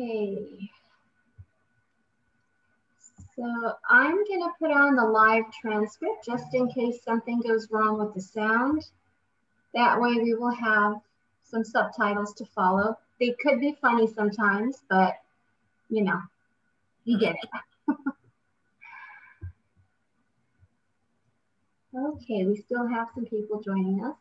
Okay. So I'm to put on the live transcript just in case something goes wrong with the sound. That way we will have some subtitles to follow. They could be funny sometimes, but you know, you get it. okay, we still have some people joining us.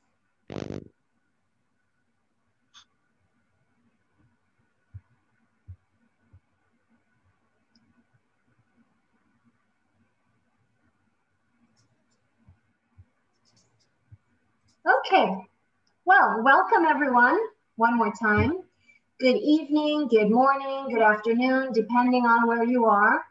Okay, well, welcome everyone one more time. Good evening, good morning, good afternoon, depending on where you are.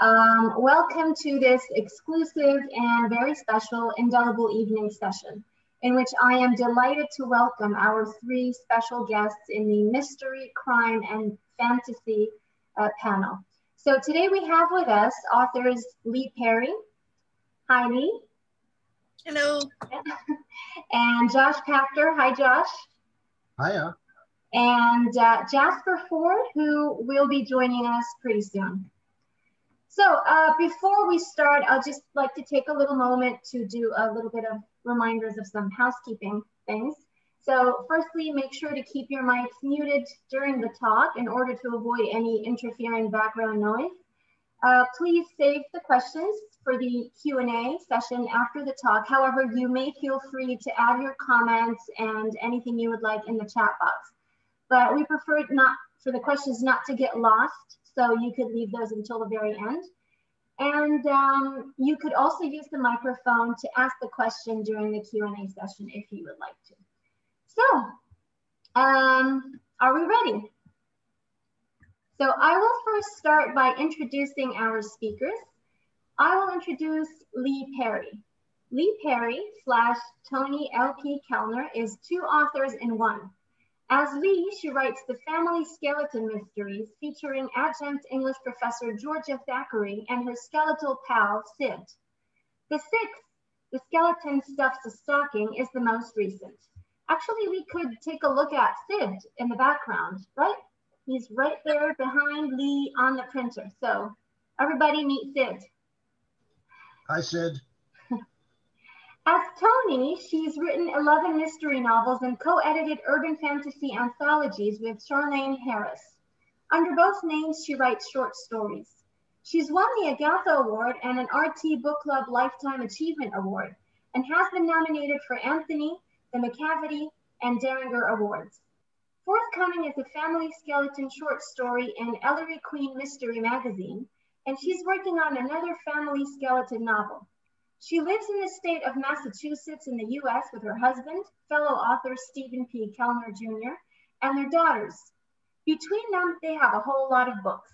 Um, welcome to this exclusive and very special Indelible Evening session, in which I am delighted to welcome our three special guests in the Mystery, Crime, and Fantasy uh, panel. So today we have with us authors Leigh Perry. Hi, Leigh. Hello. and Josh Pachter. Hi, Josh. Hiya. And uh, Jasper Fforde, who will be joining us pretty soon. So uh, before we start, I'll just like to take a little moment to do a little bit of reminders of some housekeeping things. So firstly, make sure to keep your mics muted during the talk in order to avoid any interfering background noise. Uh, please save the questions for the Q&A session after the talk. However, you may feel free to add your comments and anything you would like in the chat box. But we prefer not for the questions not to get lost, so you could leave those until the very end. And um, you could also use the microphone to ask the question during the Q&A session if you would like to. So, um, are we ready? So I will first start by introducing our speakers. I will introduce Leigh Perry. Leigh Perry slash Toni L.P. Kelner is two authors in one. As Leigh, she writes the Family Skeleton Mysteries featuring adjunct English professor Georgia Thackeray and her skeletal pal, Sid. The sixth, The Skeleton Stuffs a Stocking, is the most recent. Actually, we could take a look at Sid in the background, right? He's right there behind Leigh on the printer. So everybody meet Sid. Hi, Sid. As Toni, she's written 11 mystery novels and co-edited urban fantasy anthologies with Charlaine Harris. Under both names, she writes short stories. She's won the Agatha Award and an RT Book Club Lifetime Achievement Award and has been nominated for Anthony, the Macavity, and Derringer Awards. Forthcoming is a family skeleton short story in Ellery Queen Mystery Magazine, and she's working on another family skeleton novel. She lives in the state of Massachusetts in the US with her husband, fellow author Stephen P. Kelner Jr., and their daughters. Between them, they have a whole lot of books.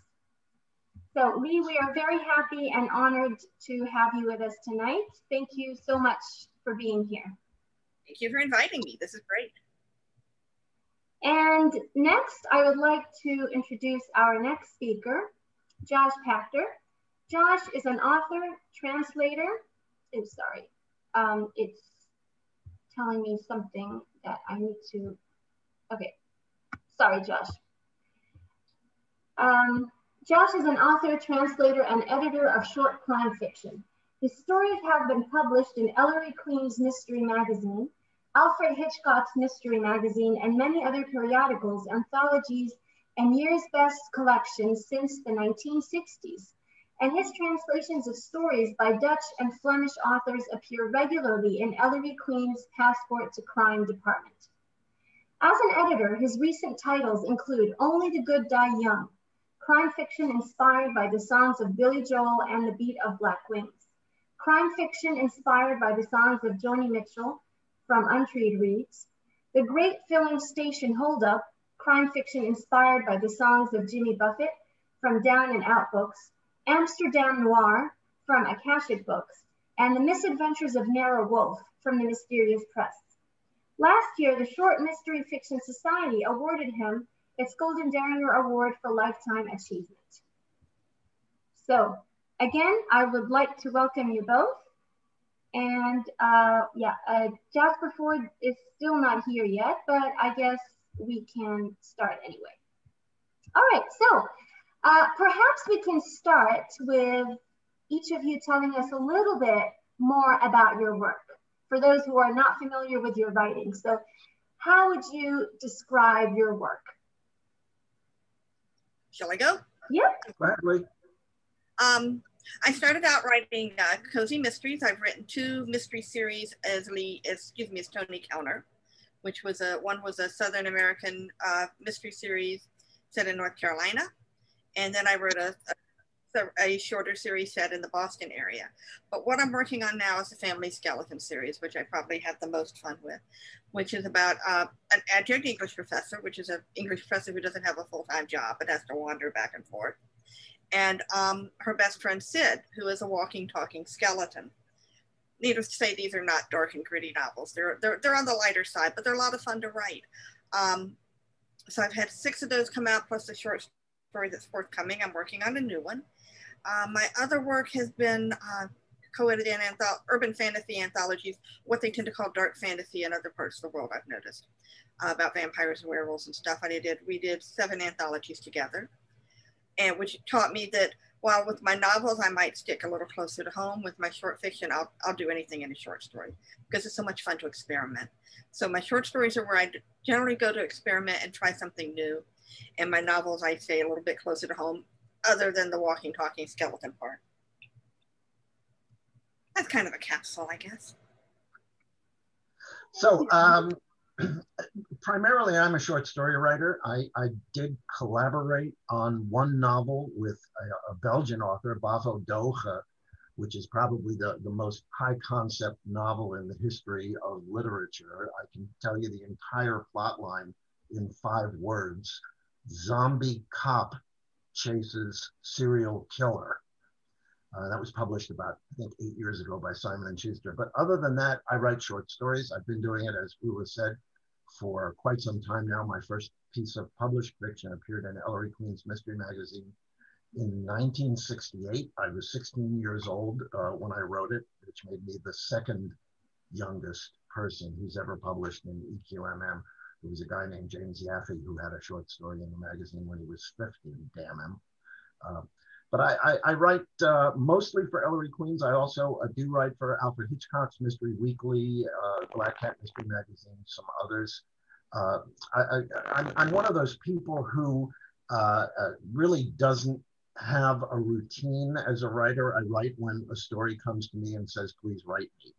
So Leigh, we are very happy and honored to have you with us tonight. Thank you so much for being here. Thank you for inviting me. This is great. And next, I would like to introduce our next speaker, Josh Pachter. Josh is an author, translator. Oh, sorry. Um, it's telling me something that I need to, okay. Sorry, Josh. Um, Josh is an author, translator, and editor of short crime fiction. His stories have been published in Ellery Queen's Mystery Magazine, Alfred Hitchcock's Mystery Magazine, and many other periodicals, anthologies, and year's best collections since the 1960s. And his translations of stories by Dutch and Flemish authors appear regularly in Ellery Queen's Passport to Crime department. As an editor, his recent titles include Only the Good Die Young, crime fiction inspired by the songs of Billy Joel and the beat of Black Wings, crime fiction inspired by the songs of Joni Mitchell, from Untreed Reads, The Great Filling Station Holdup, crime fiction inspired by the songs of Jimmy Buffett from Down and Out books, Amsterdam Noir from Akashic Books, and The Misadventures of Nero Wolfe from the Mysterious Press. Last year, the Short Mystery Fiction Society awarded him its Golden Derringer Award for Lifetime Achievement. So again, I would like to welcome you both. And uh, yeah, uh, Jasper Fforde is still not here yet, but I guess we can start anyway. All right, so uh, perhaps we can start with each of you telling us a little bit more about your work for those who are not familiar with your writing. So how would you describe your work? Shall I go? Yep. Gladly. Um, I started out writing uh, cozy mysteries. I've written two mystery series as Leigh, excuse me, as Toni Kelner, which was a one was a Southern American uh, mystery series set in North Carolina, and then I wrote a, a, a shorter series set in the Boston area. But what I'm working on now is the Family Skeleton series, which I probably have the most fun with, which is about uh, an adjunct English professor, which is an English professor who doesn't have a full time job but has to wander back and forth and um, her best friend Sid, who is a walking, talking skeleton. Needless to say, these are not dark and gritty novels. They're, they're, they're on the lighter side, but they're a lot of fun to write. Um, so I've had six of those come out, plus the short story that's forthcoming. I'm working on a new one. Uh, my other work has been uh, co-edited in urban fantasy anthologies, what they tend to call dark fantasy in other parts of the world, I've noticed, uh, about vampires and werewolves and stuff. And I did, we did seven anthologies together and which taught me that while with my novels I might stick a little closer to home, with my short fiction I'll, I'll do anything in a short story because it's so much fun to experiment. So my short stories are where I generally go to experiment and try something new. And my novels I stay a little bit closer to home other than the walking, talking skeleton part. That's kind of a capsule, I guess. So um, primarily, I'm a short story writer. I, I did collaborate on one novel with a, a Belgian author, Bavo Dhooge, which is probably the, the most high concept novel in the history of literature. I can tell you the entire plot line in five words. Zombie cop chases serial killer. Uh, that was published about, I think, eight years ago by Simon and Schuster. But other than that, I write short stories. I've been doing it, as Roula said, for quite some time now. My first piece of published fiction appeared in Ellery Queen's Mystery Magazine in 1968. I was 16 years old uh, when I wrote it, which made me the second youngest person who's ever published in EQMM. There was a guy named James Yaffe who had a short story in the magazine when he was 15, damn him. Uh, but I, I, I write uh, mostly for Ellery Queens. I also uh, do write for Alfred Hitchcock's Mystery Weekly, uh, Black Cat Mystery Magazine, some others. Uh, I, am one of those people who uh, really doesn't have a routine as a writer. I write when a story comes to me and says, please write me.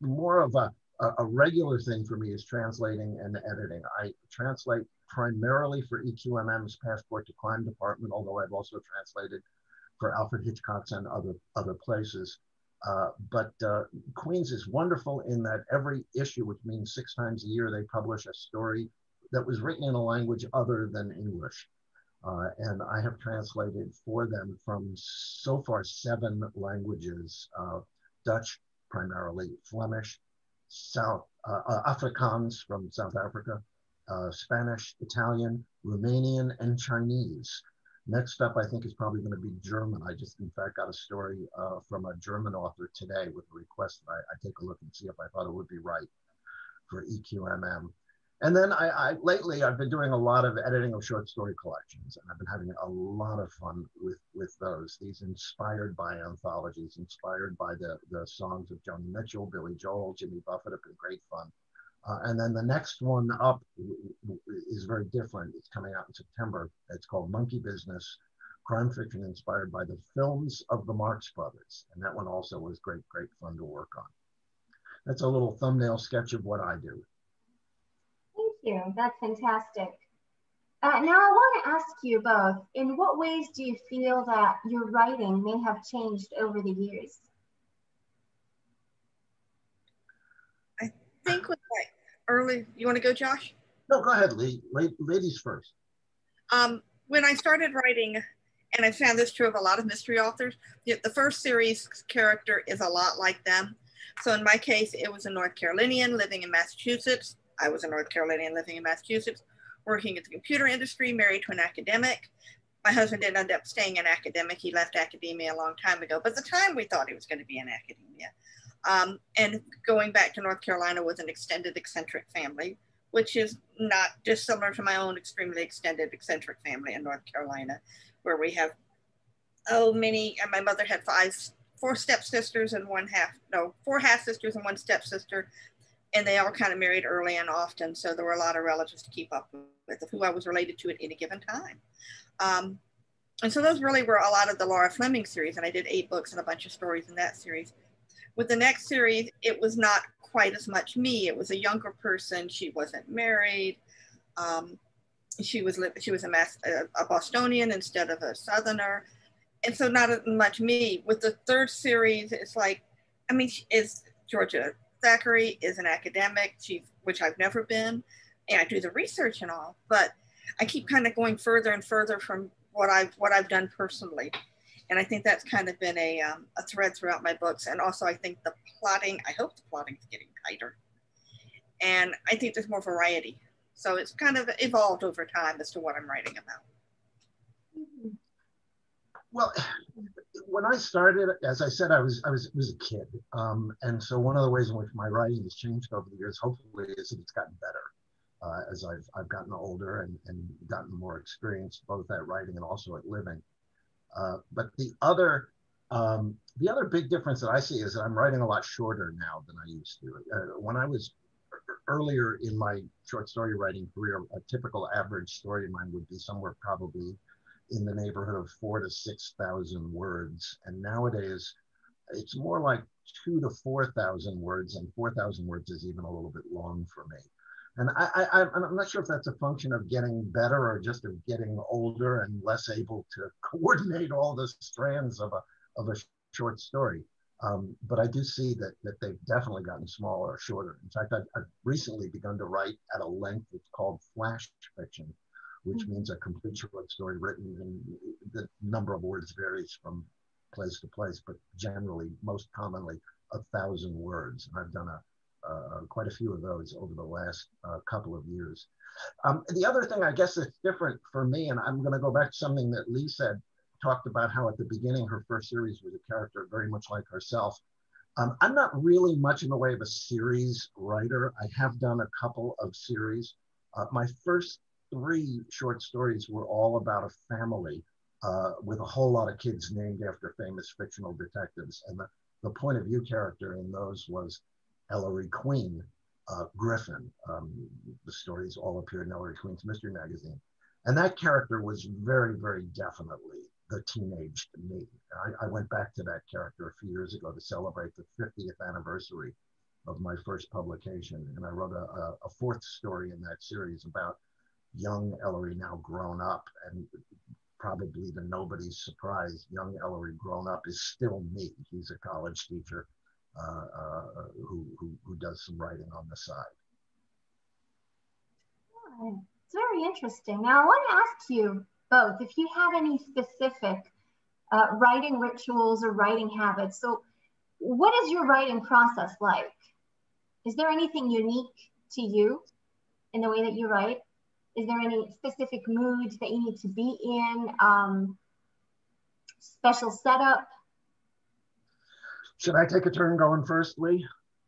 more of a, a regular thing for me is translating and editing. I translate primarily for EQMM's Passport to Crime department, although I've also translated for Alfred Hitchcock's and other, other places. Uh, but uh, Queens is wonderful in that every issue, which means six times a year, they publish a story that was written in a language other than English. Uh, and I have translated for them from so far seven languages uh, Dutch primarily, Flemish, South uh, uh, Afrikaans from South Africa, uh, Spanish, Italian, Romanian, and Chinese. Next up, I think, is probably going to be German. I just, in fact, got a story uh, from a German author today with a request that I, I, take a look and see if I thought it would be right for EQMM. And then I, I, lately I've been doing a lot of editing of short story collections, and I've been having a lot of fun with with those. These inspired by anthologies, inspired by the the songs of Joni Mitchell, Billy Joel, Jimmy Buffett have been great fun. Uh, and then the next one up is very different. It's coming out in September. It's called Monkey Business, crime fiction inspired by the films of the Marx Brothers. And that one also was great, great fun to work on. That's a little thumbnail sketch of what I do. Thank you. That's fantastic. Uh, now I want to ask you both, in what ways do you feel that your writing may have changed over the years? I think with my early. You want to go, Josh? No, go ahead, Leigh. Ladies first. Um, when I started writing, and I found this true of a lot of mystery authors, the first series character is a lot like them. So in my case, it was a North Carolinian living in Massachusetts. I was a North Carolinian living in Massachusetts, working in the computer industry, married to an academic. My husband didn't end up staying in academic. He left academia a long time ago, but at the time we thought he was going to be in academia. Um, and going back to North Carolina with an extended eccentric family, which is not dissimilar to my own extremely extended eccentric family in North Carolina, where we have oh many. And my mother had five, four stepsisters and one half no four half sisters and one stepsister, and they all kind of married early and often, so there were a lot of relatives to keep up with of who I was related to at any given time. Um, and so those really were a lot of the Laura Fleming series, and I did eight books and a bunch of stories in that series. With the next series, it was not quite as much me. It was a younger person. She wasn't married. Um, she was she was a, mass, a, a Bostonian instead of a Southerner, and so not as much me. With the third series, it's like, I mean, is Georgia Thackeray is an academic, she, which I've never been, and I do the research and all, but I keep kind of going further and further from what I've what I've done personally. And I think that's kind of been a, um, a thread throughout my books. And also I think the plotting, I hope the plotting is getting tighter. And I think there's more variety. So it's kind of evolved over time as to what I'm writing about. Well, when I started, as I said, I was I was was a kid, um, and so one of the ways in which my writing has changed over the years, hopefully, is that it's gotten better uh, as I've, I've gotten older and, and gotten more experience both at writing and also at living. Uh, but the other um, the other big difference that I see is that I'm writing a lot shorter now than I used to. Uh, when I was earlier in my short story writing career, a typical average story of mine would be somewhere probably in the neighborhood of four to six thousand words, and nowadays it's more like two to four thousand words, and four thousand words is even a little bit long for me. And I, I, I'm not sure if that's a function of getting better or just of getting older and less able to coordinate all the strands of a, of a short story. Um, but I do see that, that they've definitely gotten smaller, or shorter. In fact, I've, I've recently begun to write at a length that's called flash fiction, which mm-hmm. means a complete short story written and the number of words varies from place to place, but generally, most commonly, a thousand words. And I've done a uh, quite a few of those over the last uh, couple of years. Um, the other thing I guess that's different for me, and I'm going to go back to something that Leigh said, talked about how at the beginning her first series was a character very much like herself. Um, I'm not really much in the way of a series writer. I have done a couple of series. Uh, my first three short stories were all about a family uh, with a whole lot of kids named after famous fictional detectives. And the, the point of view character in those was Ellery Queen uh, Griffin. Um, the stories all appeared in Ellery Queen's Mystery Magazine. And that character was very, very definitely the teenage me. I, I, went back to that character a few years ago to celebrate the 50th anniversary of my first publication. And I wrote a, a, a fourth story in that series about young Ellery now grown up. And probably to nobody's surprise, young Ellery grown up is still me. He's a college teacher uh, uh, who, who, who, does some writing on the side. It's very interesting. Now, I want to ask you both if you have any specific uh, writing rituals or writing habits. So, what is your writing process like? Is there anything unique to you in the way that you write? Is there any specific mood that you need to be in? Um, special setup? Should I take a turn going first, Leigh?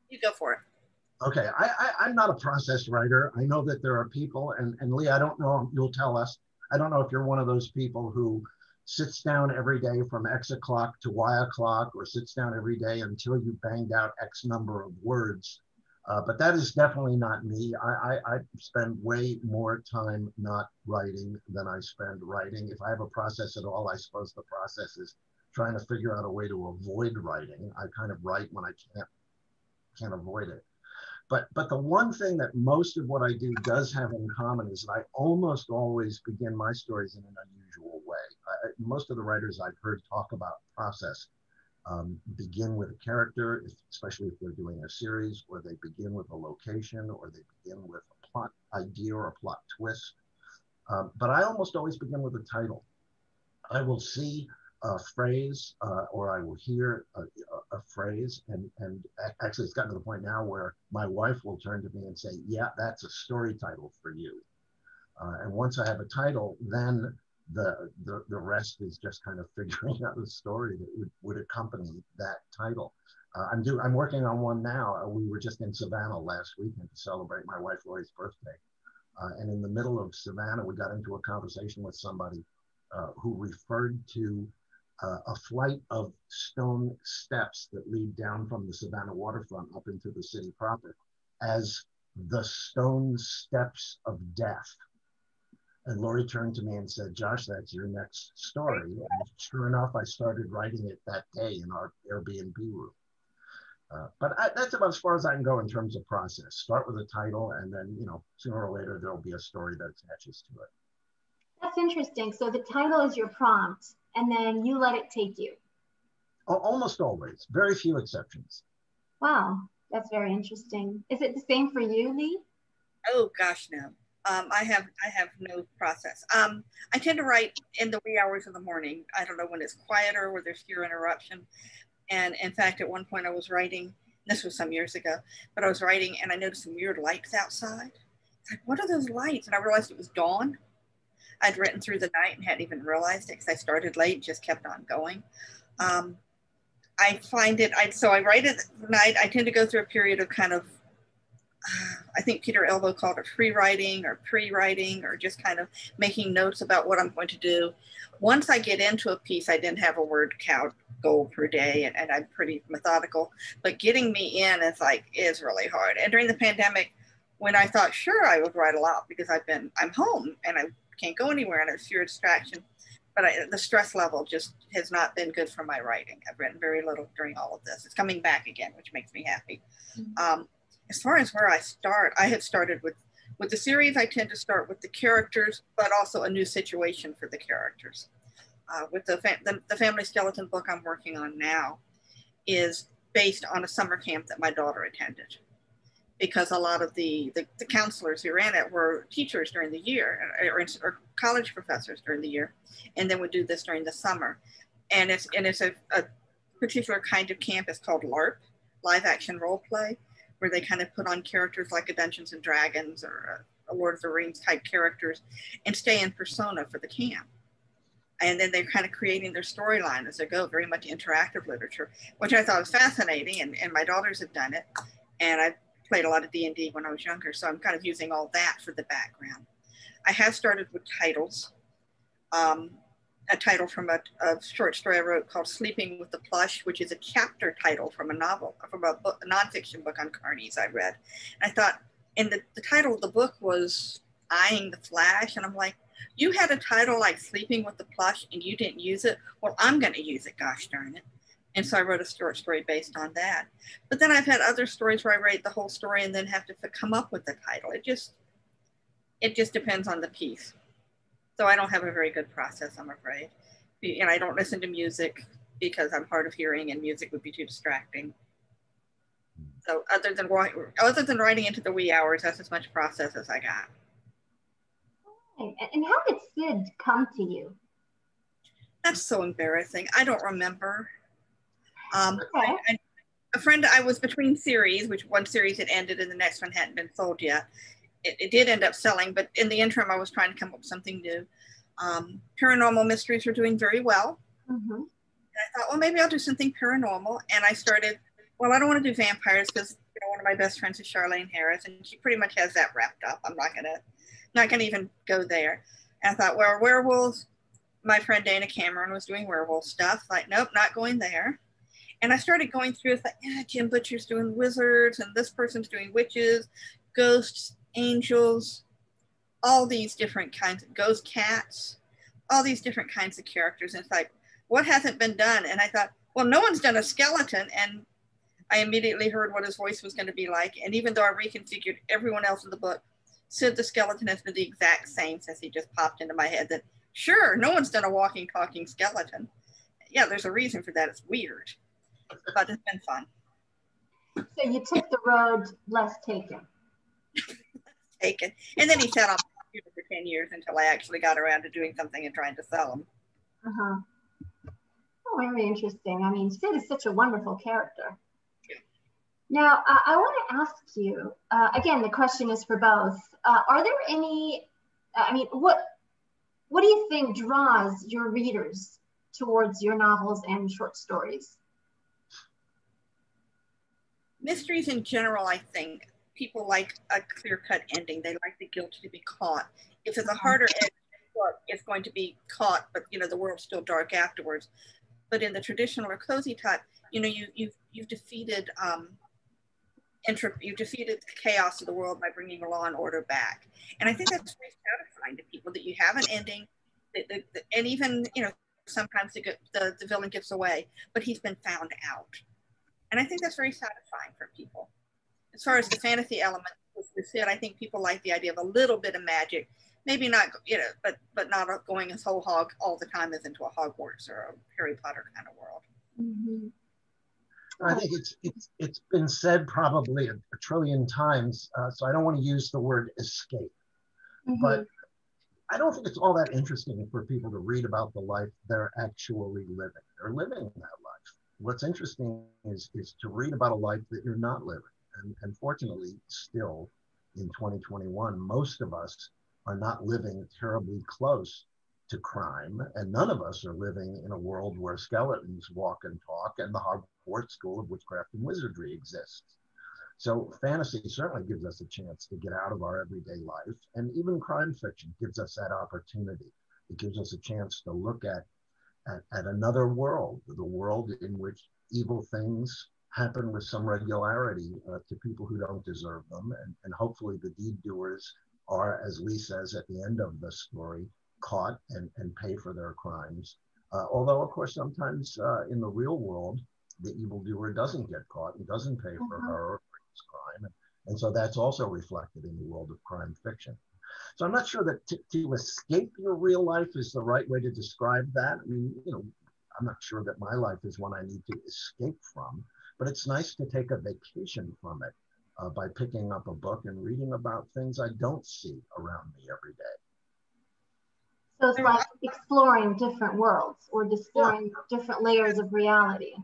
You go for it. Okay, I, I, am not a process writer. I know that there are people, and, and Leigh, I don't know, you'll tell us. I don't know if you're one of those people who sits down every day from X o'clock to Y o'clock, or sits down every day until you banged out X number of words. Uh, but that is definitely not me. I, I, I, spend way more time not writing than I spend writing. If I have a process at all, I suppose the process is trying to figure out a way to avoid writing. I kind of write when I can't can't avoid it. But but the one thing that most of what I do does have in common is that I almost always begin my stories in an unusual way. I, most of the writers I've heard talk about process um, begin with a character, especially if they're doing a series, or they begin with a location, or they begin with a plot idea or a plot twist. Um, but I almost always begin with a title. I will see a phrase uh, or I will hear a, a, a, phrase. And, and actually, it's gotten to the point now where my wife will turn to me and say, Yeah, that's a story title for you. Uh, and once I have a title, then the, the, the rest is just kind of figuring out the story that would, would accompany that title. Uh, I'm do I'm working on one now. Uh, we were just in Savannah last weekend to celebrate my wife Lori's birthday, uh, and in the middle of Savannah, we got into a conversation with somebody uh, who referred to uh, a flight of stone steps that lead down from the Savannah waterfront up into the city proper as the stone steps of death. And Lori turned to me and said, Josh, that's your next story. And sure enough, I started writing it that day in our Airbnb room. Uh, but I, that's about as far as I can go in terms of process. Start with a title, and then, you know, sooner or later, there'll be a story that attaches to it. That's interesting. So the title is your prompt, and then you let it take you. almost always, very few exceptions. Wow, that's very interesting. Is it the same for you, Leigh? Oh gosh, no. Um, I have I have no process. Um, I tend to write in the wee hours of the morning. I don't know when it's quieter, where there's fewer interruption. And in fact, at one point I was writing. This was some years ago, but I was writing and I noticed some weird lights outside. It's like, what are those lights? And I realized it was dawn. I'd written through the night and hadn't even realized it because I started late, just kept on going. Um, I find it, I, so I write at night. I tend to go through a period of kind of, I think Peter Elbow called it free writing or pre writing or just kind of making notes about what I'm going to do. Once I get into a piece, I didn't have a word count goal per day and, and I'm pretty methodical, but getting me in is like, is really hard. And during the pandemic, when I thought, sure, I would write a lot because I've been, I'm home and I can't go anywhere and it's your distraction. But I, the stress level just has not been good for my writing. I've written very little during all of this. It's coming back again, which makes me happy. Mm-hmm. Um, as far as where I start, I have started with with the series. I tend to start with the characters, but also a new situation for the characters. Uh, with the, the the family skeleton book I'm working on now, is based on a summer camp that my daughter attended because a lot of the, the, the, counselors who ran it were teachers during the year or, or, college professors during the year and then would do this during the summer and it's and it's a, a particular kind of camp it's called larp live action role play where they kind of put on characters like a dungeons and dragons or a, lord of the rings type characters and stay in persona for the camp and then they're kind of creating their storyline as they go very much interactive literature which i thought was fascinating and, and my daughters have done it and i've played a lot of D&D when I was younger, so I'm kind of using all that for the background. I have started with titles. Um, a title from a, a, short story I wrote called Sleeping with the Plush, which is a chapter title from a novel, from a, book, a nonfiction book on carnies I read. And I thought, and the, the title of the book was Eyeing the Flash. And I'm like, you had a title like Sleeping with the Plush and you didn't use it. Well, I'm going to use it, gosh darn it. And so I wrote a short story based on that. But then I've had other stories where I write the whole story and then have to come up with the title. It just, it just depends on the piece. So I don't have a very good process, I'm afraid. And I don't listen to music because I'm hard of hearing and music would be too distracting. So other than other than writing into the wee hours, that's as much process as I got. And how did Sid come to you? That's so embarrassing. I don't remember. Um, okay. I, a friend, I was between series, which one series had ended and the next one hadn't been sold yet. It, it did end up selling, but in the interim, I was trying to come up with something new. Um, paranormal mysteries were doing very well. Mm-hmm. And I thought, well, maybe I'll do something paranormal. And I started, well, I don't want to do vampires because you know, one of my best friends is Charlaine Harris, and she pretty much has that wrapped up. I'm not gonna, not gonna even go there. And I thought, well, werewolves. My friend Dana Cameron was doing werewolf stuff. Like, nope, not going there. And I started going through, it's like, yeah, Jim Butcher's doing wizards, and this person's doing witches, ghosts, angels, all these different kinds of ghost cats, all these different kinds of characters. And it's like, what hasn't been done? And I thought, well, no one's done a skeleton. And I immediately heard what his voice was going to be like. And even though I reconfigured everyone else in the book, Sid the skeleton has been the exact same since he just popped into my head that sure, no one's done a walking, talking skeleton. Yeah, there's a reason for that. It's weird but it's been fun. So you took the road less taken. Taken. And then he sat on the computer for 10 years until I actually got around to doing something and trying to sell them. Uh-huh. Oh, very interesting. I mean, Sid is such a wonderful character. Yeah. Now, uh, I want to ask you, uh, again, the question is for both. Uh, are there any, I mean, what, what do you think draws your readers towards your novels and short stories? mysteries in general, I think people like a clear cut ending. They like the guilty to be caught. If it's a harder edge, it's going to be caught, but you know the world's still dark afterwards. But in the traditional or cozy type, you know you you've you've defeated um, entropy, you defeated the chaos of the world by bringing law and order back. And I think that's very satisfying to people that you have an ending, that, that, that, and even you know sometimes the, the the villain gets away, but he's been found out. And I think that's very satisfying for people. As far as the fantasy element, as we said, I think people like the idea of a little bit of magic. Maybe not, you know, but but not going as whole hog all the time as into a Hogwarts or a Harry Potter kind of world. Mm-hmm. I think it's it's it's been said probably a, a trillion times, uh, so I don't want to use the word escape, mm-hmm. but I don't think it's all that interesting for people to read about the life they're actually living. They're living that life. What's interesting is is to read about a life that you're not living, and, and fortunately, still in 2021, most of us are not living terribly close to crime, and none of us are living in a world where skeletons walk and talk, and the Hogwarts School of Witchcraft and Wizardry exists. So fantasy certainly gives us a chance to get out of our everyday life, and even crime fiction gives us that opportunity. It gives us a chance to look at at, at another world, the world in which evil things happen with some regularity uh, to people who don't deserve them, and, and hopefully the deed doers are, as Leigh says at the end of the story, caught and, and pay for their crimes. Uh, although, of course, sometimes uh, in the real world, the evildoer doesn't get caught and doesn't pay for mm-hmm. her or his crime. And, and so that's also reflected in the world of crime fiction. So I'm not sure that t- to escape your real life is the right way to describe that. I mean, you know, I'm not sure that my life is one I need to escape from, but it's nice to take a vacation from it uh, by picking up a book and reading about things I don't see around me every day. So it's like exploring different worlds or exploring yeah. different layers of reality.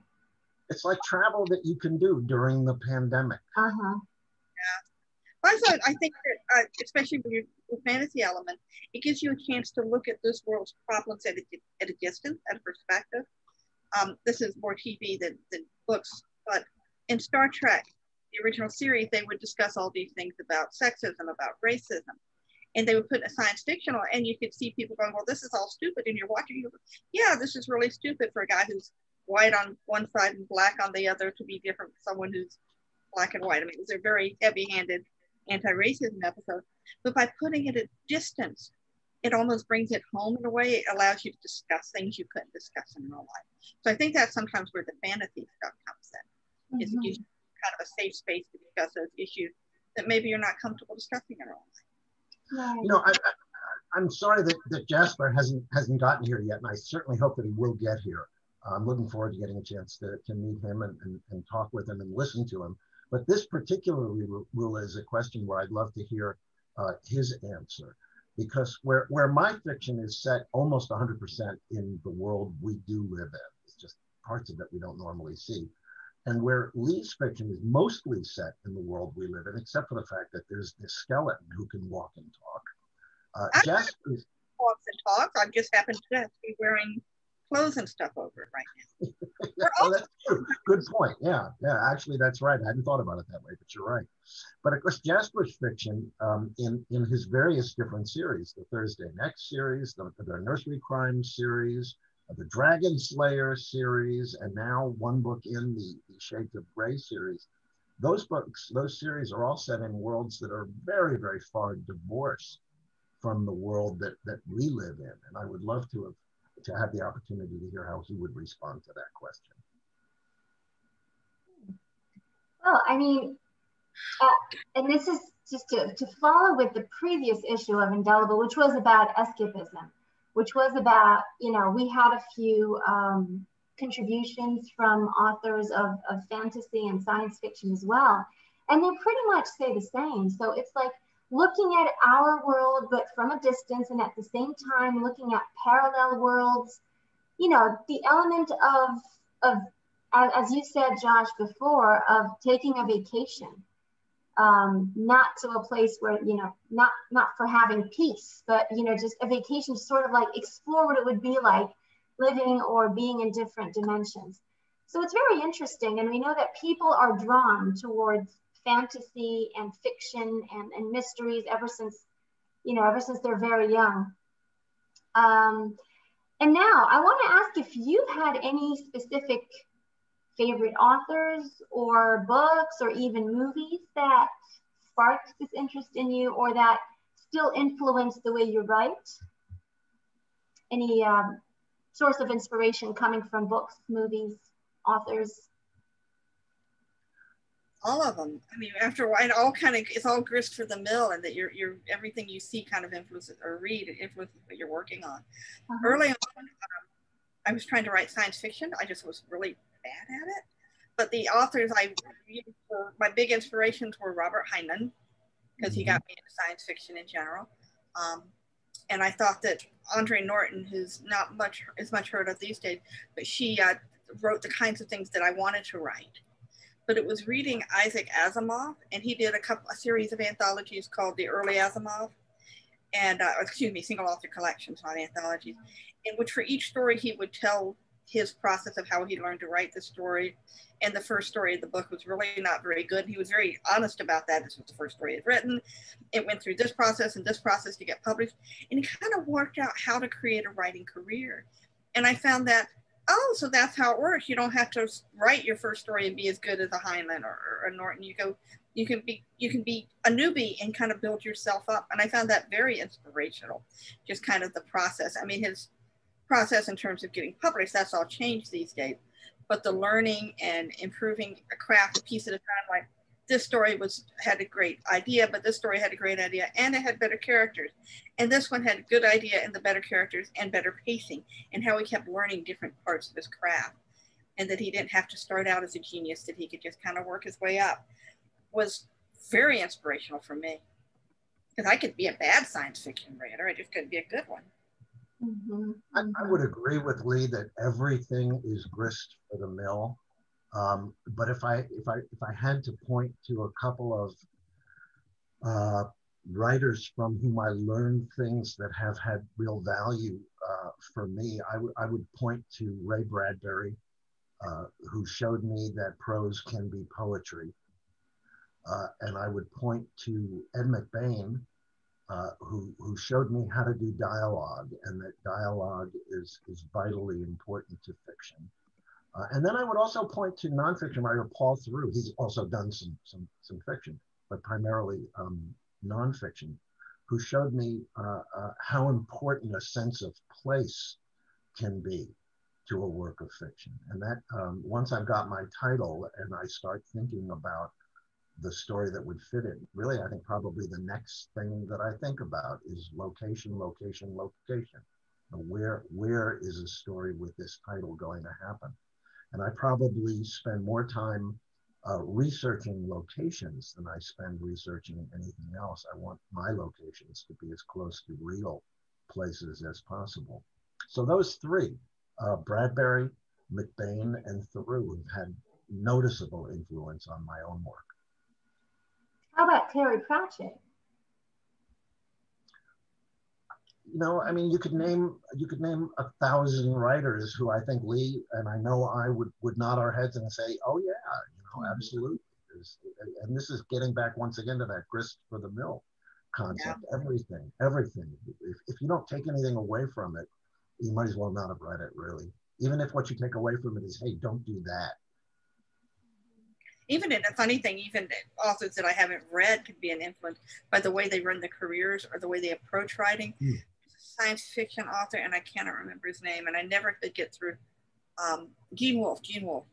It's like travel that you can do during the pandemic. Uh huh. Yeah. I thought I think that uh, especially with your with fantasy element, it gives you a chance to look at this world's problems at a, at a distance, at a perspective. Um, this is more TV than, than books, but in Star Trek, the original series, they would discuss all these things about sexism, about racism, and they would put a science fictional and you could see people going well this is all stupid and you're watching you yeah this is really stupid for a guy who's white on one side and black on the other to be different from someone who's black and white. I mean it was a very heavy-handed anti-racism episode. But by putting it at distance it almost brings it home in a way. It allows you to discuss things you couldn't discuss in real life. So i think that's sometimes where the fantasy stuff comes in mm-hmm. is it gives you kind of a safe space to discuss those issues that maybe you're not comfortable discussing at real life you know, I, I, am sorry that, that Jasper hasn't hasn't gotten here yet, and I certainly hope that he will get here. I'm looking forward to getting a chance to, to meet him and, and, and talk with him and listen to him. But this particular rule is a question where I'd love to hear uh, his answer. Because where, where my fiction is set almost 100% in the world we do live in, it's just parts of it we don't normally see and where Leigh's fiction is mostly set in the world we live in, except for the fact that there's this skeleton who can walk and talk. Uh, Jasper's walks and talks. I just happen to be wearing clothes and stuff over it right now. yeah, oh, that's true. Good point. Yeah, yeah. Actually, that's right. I hadn't thought about it that way, but you're right. But of course, Jasper's fiction um, in in his various different series, the Thursday Next series, the, the Nursery Crime series, the Dragon Slayer series, and now one book in the, the Shades of Grey series. Those books, those series are all set in worlds that are very, very far divorced from the world that, that we live in. And I would love to have to have the opportunity to hear how he would respond to that question. Well, I mean, uh, and this is just to, to follow with the previous issue of Indelible, which was about escapism which was about, you know, we had a few um, contributions from authors of, of fantasy and science fiction as well. And they pretty much say the same. So it's like looking at our world, but from a distance, and at the same time looking at parallel worlds. You know, the element of, of as you said, Josh, before, of taking a vacation um, not to a place where you know not not for having peace but you know just a vacation sort of like explore what it would be like living or being in different dimensions So it's very interesting. And we know that people are drawn towards fantasy and fiction and, and mysteries ever since, you know, ever since they're very young. Um, and now I want to ask if you've had any specific favorite authors or books or even movies that sparked this interest in you or that still influence the way you write? Any um, source of inspiration coming from books, movies, authors? All of them. I mean, after a while, it all kind of it's all grist for the mill, and that you're you're everything you see kind of influences or read influences what you're working on. Uh-huh. Early on, um, I was trying to write science fiction. I just was really bad at it. But the authors I for my big inspirations were Robert Heinlein, because he got mm-hmm. me into science fiction in general. Um, and I thought that Andre Norton, who's not much as much heard of these days, but she uh, wrote the kinds of things that I wanted to write. But it was reading Isaac Asimov, and he did a couple a series of anthologies called the Early Asimov, and uh, excuse me, single author collections, not anthologies, in which for each story he would tell his process of how he learned to write the story. And the first story of the book was really not very good. He was very honest about that. This was the first story he'd written. It went through this process and this process to get published. And he kind of worked out how to create a writing career. And I found that, oh, so that's how it works. You don't have to write your first story and be as good as a Heinlein or, or a Norton. You go, you can be you can be a newbie and kind of build yourself up. And I found that very inspirational, just kind of the process. I mean, his process in terms of getting published, that's all changed these days. But the learning and improving a craft piece at a time, like this story was had a great idea, but this story had a great idea and it had better characters. And this one had a good idea and the better characters and better pacing and how he kept learning different parts of his craft. And that he didn't have to start out as a genius, that he could just kind of work his way up was very inspirational for me. Because I could be a bad science fiction writer, I just couldn't be a good one. Mm-hmm. I, I, would agree with Leigh that everything is grist for the mill. Um, but if I if I if I had to point to a couple of uh, writers from whom I learned things that have had real value uh, for me, I, w- I would point to Ray Bradbury, uh, who showed me that prose can be poetry. Uh, and I would point to Ed McBain, uh, who, who showed me how to do dialogue and that dialogue is, is vitally important to fiction. Uh, and then I would also point to nonfiction writer Paul Theroux. He's also done some, some, some fiction, but primarily um, nonfiction, who showed me uh, uh how important a sense of place can be to a work of fiction. And that um, once I've got my title and I start thinking about the story that would fit it. Really, I think probably the next thing that I think about is location, location, location. Where where is a story with this title going to happen? And I probably spend more time uh, researching locations than I spend researching anything else. I want my locations to be as close to real places as possible. So those three, uh, Bradbury, McBain, and Theroux have had noticeable influence on my own work. How about Terry Pratchett? You know, I mean, you could name you could name a thousand writers who I think Leigh and I know I would would nod our heads and say, "Oh yeah, you know, mm-hmm. absolutely." And this is getting back once again to that grist for the mill concept. Yeah. Everything, everything. If, if you don't take anything away from it, you might as well not have read it, really. Even if what you take away from it is, hey, don't do that even in a funny thing, even authors that I haven't read could be an influence by the way they run their careers or the way they approach writing. Mm. Science fiction author, and I cannot remember his name, and I never could get through. Um, Gene Wolfe, Gene Wolfe,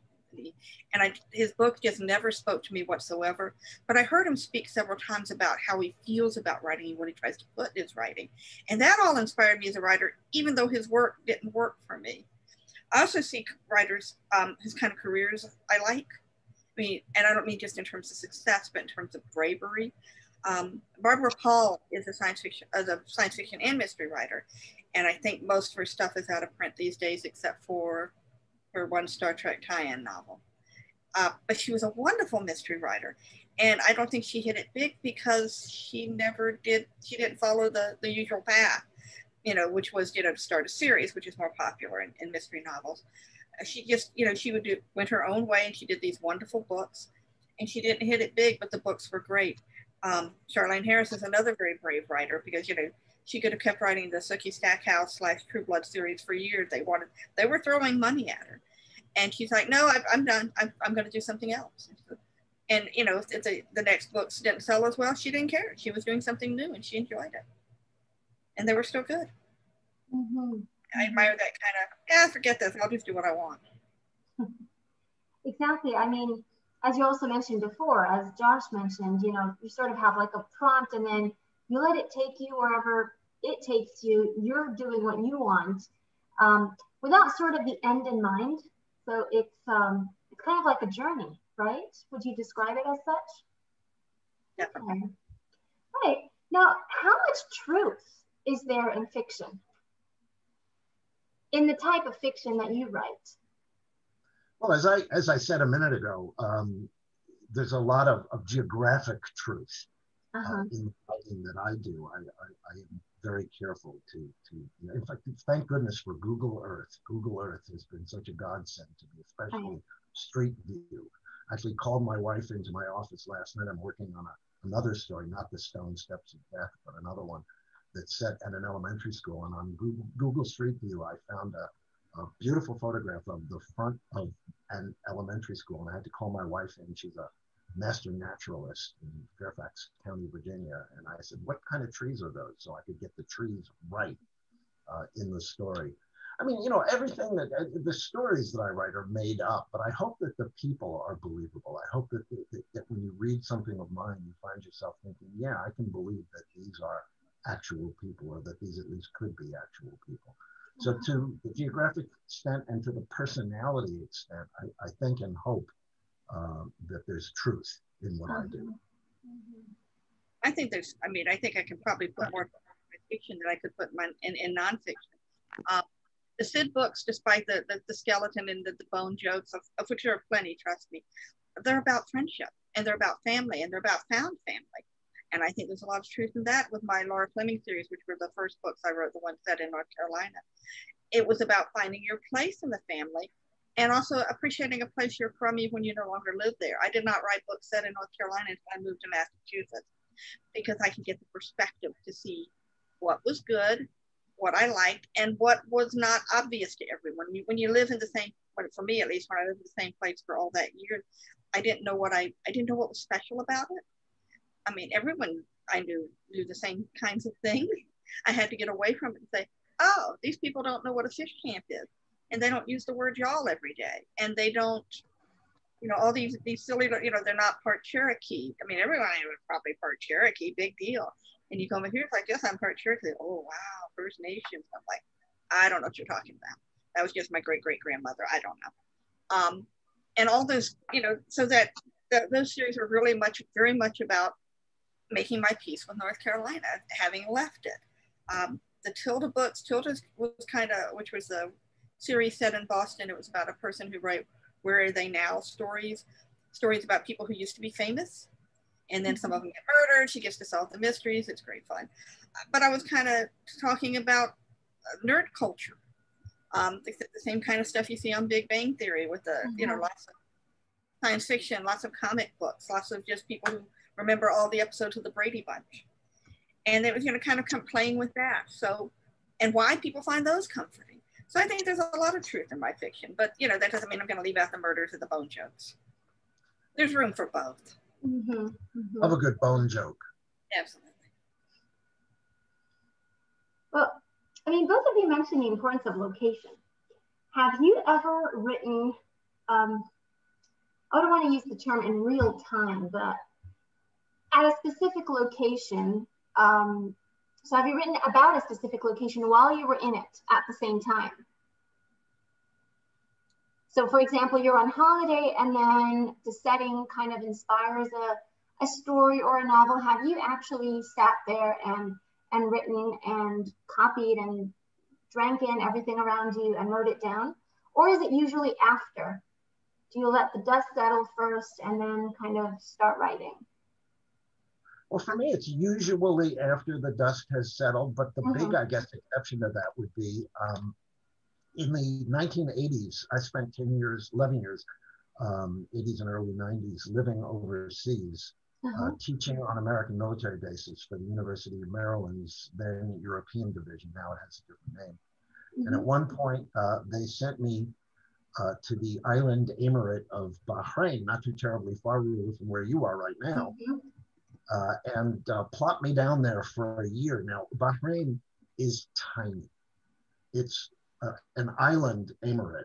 and I, his book just never spoke to me whatsoever. But I heard him speak several times about how he feels about writing and what he tries to put in his writing, and that all inspired me as a writer, even though his work didn't work for me. I also see writers um, whose kind of careers I like mean, and I don't mean just in terms of success, but in terms of bravery. Um, Barbara Paul is a science fiction, a science fiction and mystery writer, and I think most of her stuff is out of print these days, except for her one Star Trek tie-in novel. Uh, but she was a wonderful mystery writer, and I don't think she hit it big because she never did. She didn't follow the the usual path, you know, which was you know to start a series, which is more popular in, in mystery novels she just, you know, she would do went her own way and she did these wonderful books and she didn't hit it big, but the books were great. Um, Charlaine Harris is another very brave writer because, you know, she could have kept writing the Sookie Stackhouse slash True Blood series for years. They wanted, they were throwing money at her. And she's like, no, I, am done. I'm, I'm going to do something else. And, you know, if the, the next books didn't sell as well, she didn't care. She was doing something new and she enjoyed it. And they were still good. Mm-hmm. I admire that kind of, yeah, forget this. I'll just do what I want. Exactly. I mean, as you also mentioned before, as Josh mentioned, you know, you sort of have like a prompt and then you let it take you wherever it takes you. You're doing what you want um, without sort of the end in mind. So it's um, it's kind of like a journey, right? Would you describe it as such? Definitely. Okay. Right. Now, how much truth is there in fiction? In the type of fiction that you write? Well, as I as I said a minute ago, um, there's a lot of, of geographic truth uh-huh. uh, in the writing that I do. I, I, I, am very careful to to. You know, in fact, thank goodness for Google Earth. Google Earth has been such a godsend to me, especially uh-huh. Street View. I actually called my wife into my office last night. I'm working on a, another story, not the Stone Steps of Death, but another one that's set at an elementary school. And on Google, Google Street View, I found a a beautiful photograph of the front of an elementary school. And I had to call my wife in. She's a master naturalist in Fairfax County, Virginia. And I said, What kind of trees are those? So I could get the trees right uh, in the story. I mean, you know, everything that uh, the stories that I write are made up, but I hope that the people are believable. I hope that, that, that when you read something of mine, you find yourself thinking, yeah, I can believe that these are actual people or that these at least could be actual people. So to the geographic extent and to the personality extent, I, I think and hope uh, that there's truth in what I do. Mm-hmm. I think there's, I mean, I think I can probably put more fiction than I could put in, in, in nonfiction. Uh, the Sid books, despite the, the, the skeleton and the, the bone jokes, of, of which there are plenty, trust me, they're about friendship and they're about family and they're about found family. And I think there's a lot of truth in that with my Laura Fleming series, which were the first books I wrote, the ones set in North Carolina. It was about finding your place in the family and also appreciating a place you're from even when you no longer live there. I did not write books set in North Carolina until I moved to Massachusetts because I could get the perspective to see what was good, what I liked, and what was not obvious to everyone. When you, when you live in the same, for me at least, when I lived in the same place for all that year, I didn't know what I, I didn't know what was special about it. I mean, everyone I knew knew the same kinds of things. I had to get away from it and say, oh, these people don't know what a fish camp is. And they don't use the word y'all every day. And they don't, you know, all these these silly, you know, they're not part Cherokee. I mean, everyone was probably part Cherokee, big deal. And you come in here, it's like, yes, I'm part Cherokee. Oh, wow, First Nations. I'm like, I don't know what you're talking about. That was just my great great grandmother. I don't know. Um, and all those, you know, so that, that those series were really much, very much about making my peace with North Carolina, having left it. Um, the Tilda books, Tilda was kind of, which was a series set in Boston. It was about a person who wrote Where Are They Now stories, stories about people who used to be famous. And then some of them get murdered. She gets to solve the mysteries. It's great fun. But I was kind of talking about nerd culture, um, the, the, same kind of stuff you see on Big Bang Theory with the, mm-hmm. you know, mm-hmm. lots of science fiction, lots of comic books, lots of just people who remember all the episodes of the Brady Bunch. And it was, you know, kind of come playing with that. So, and why people find those comforting. So I think there's a lot of truth in my fiction, but you know, that doesn't mean I'm going to leave out the murders or the bone jokes. There's room for both. Mm-hmm. Mm-hmm. Love a good bone joke. Absolutely. Well, I mean, both of you mentioned the importance of location. Have you ever written, um, I don't want to use the term in real time, but at a specific location. Um, so have you written about a specific location while you were in it at the same time? So for example, you're on holiday and then the setting kind of inspires a, a story or a novel. Have you actually sat there and, and written and copied and drank in everything around you and wrote it down? Or is it usually after? Do you let the dust settle first and then kind of start writing? Well, for me, it's usually after the dust has settled, but the mm-hmm. big, I guess, exception to that would be um, in the 1980s, I spent 10 years, 11 years, um, 80s and early 90s, living overseas, uh-huh. uh, teaching on American military bases for the University of Maryland's then European division. Now it has a different name. Mm-hmm. And at mm-hmm. one point, uh, they sent me uh, to the island emirate of Bahrain, not too terribly far from where you are right now, mm-hmm. Uh, and uh, plopped me down there for a year. Now, Bahrain is tiny. It's uh, an island emirate,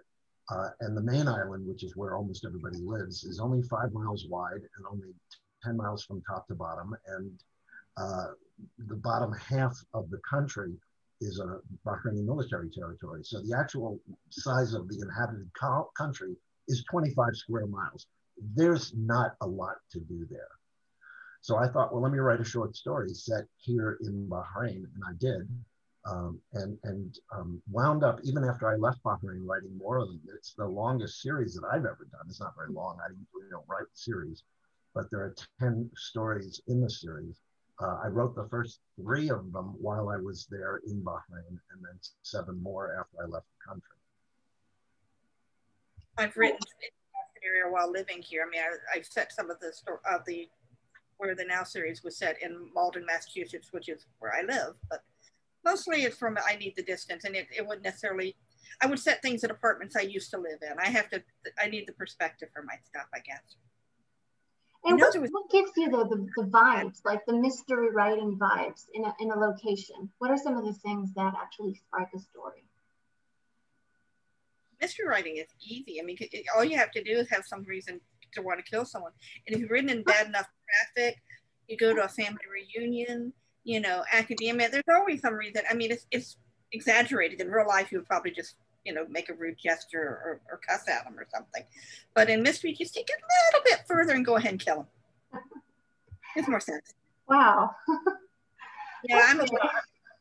uh, and the main island, which is where almost everybody lives, is only five miles wide and only 10 miles from top to bottom. And uh, the bottom half of the country is a Bahraini military territory. So the actual size of the inhabited co- country is 25 square miles. There's not a lot to do there. So I thought, well, let me write a short story set here in Bahrain, and I did um, and and um, wound up even after I left Bahrain writing more of them. It's the longest series that I've ever done. It's not very long. I don't write series, but there are ten stories in the series. Uh, I wrote the first three of them while I was there in Bahrain, and then seven more after I left the country. I've written while living here. I mean, I, have set some of the story of the where the Now series was set in Malden, Massachusetts, which is where I live, but mostly it's from I need the distance, and it, it wouldn't necessarily. I would set things in apartments I used to live in. I have to. I need the perspective for my stuff, I guess. And what, was, what gives you the, the, the vibes, like the mystery writing vibes in a, in a location? What are some of the things that actually spark a story? Mystery writing is easy. I mean, all you have to do is have some reason to want to kill someone. And if you've written in bad enough traffic, you go to a family reunion, you know, academia, there's always some reason. I mean, it's, it's exaggerated. In real life, you would probably just, you know, make a rude gesture or, or cuss at them or something. But in mystery, just take it a little bit further and go ahead and kill them. It's more sense. Wow. yeah, I'm a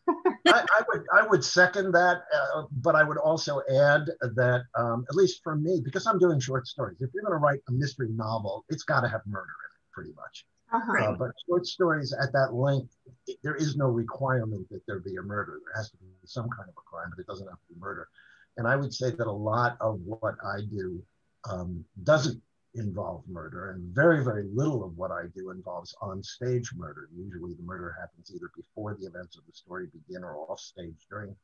I, I, would I would second that, uh, but I would also add that um, at least for me, because I'm doing short stories, if you're going to write a mystery novel, it's got to have murder in it, pretty much. Uh-huh. Uh, but short stories at that length, it, there is no requirement that there be a murder. There has to be some kind of a crime, but it doesn't have to be murder. And I would say that a lot of what I do um, doesn't involve murder, and very, very little of what I do involves on stage murder. Usually the murder happens either before the events of the story begin or off stage during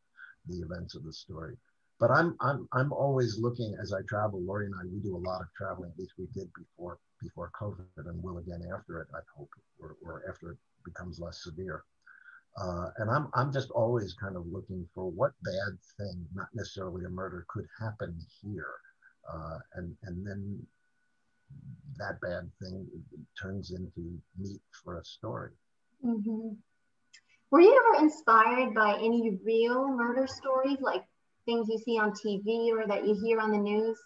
the events of the story. But I'm, I'm, I'm always looking as I travel. Lori and I, we do a lot of traveling, at least we did before before COVID and will again after it, I hope, or, or after it becomes less severe. Uh, and I'm, I'm just always kind of looking for what bad thing, not necessarily a murder, could happen here. Uh, and, and then that bad thing turns into meat for a story. Mm-hmm. Were you ever inspired by any real murder stories, like things you see on TV or that you hear on the news?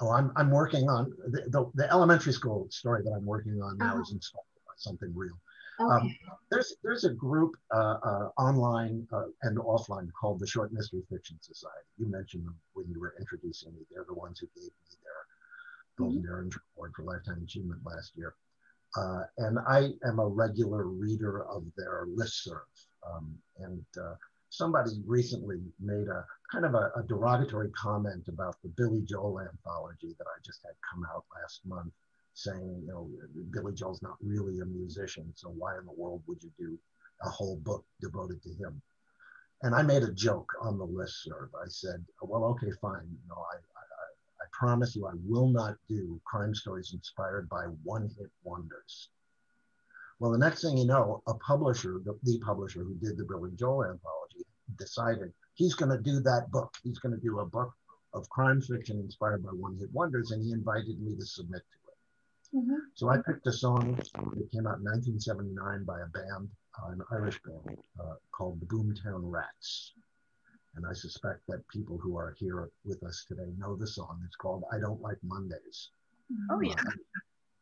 oh, I'm, I'm working on the, the, the, elementary school story that I'm working on now uh-huh. is inspired by something real. Um, okay. Um, there's there's a group uh, uh, online uh, and offline called the Short Mystery Fiction Society. You mentioned them when you were introducing me. They're the ones who gave me their Golden mm-hmm. Derringer Award for Lifetime Achievement last year. Uh, and I am a regular reader of their listserv. Um, and uh, somebody recently made a kind of a, a, derogatory comment about the Billy Joel anthology that I just had come out last month, saying, you know, Billy Joel's not really a musician, so why in the world would you do a whole book devoted to him? And I made a joke on the list serve. I said, well, okay, fine. You know, I, I, I promise you I will not do crime stories inspired by one-hit wonders. Well, the next thing you know, a publisher, the, the publisher who did the Billy Joel anthology, decided he's going to do that book. He's going to do a book of crime fiction inspired by one hit wonders, and he invited me to submit to. Mm-hmm. So I picked a song that came out in 1979 by a band, uh, an Irish band uh, called the Boomtown Rats. And I suspect that people who are here with us today know the song. It's called I Don't Like Mondays. Oh, yeah. Uh,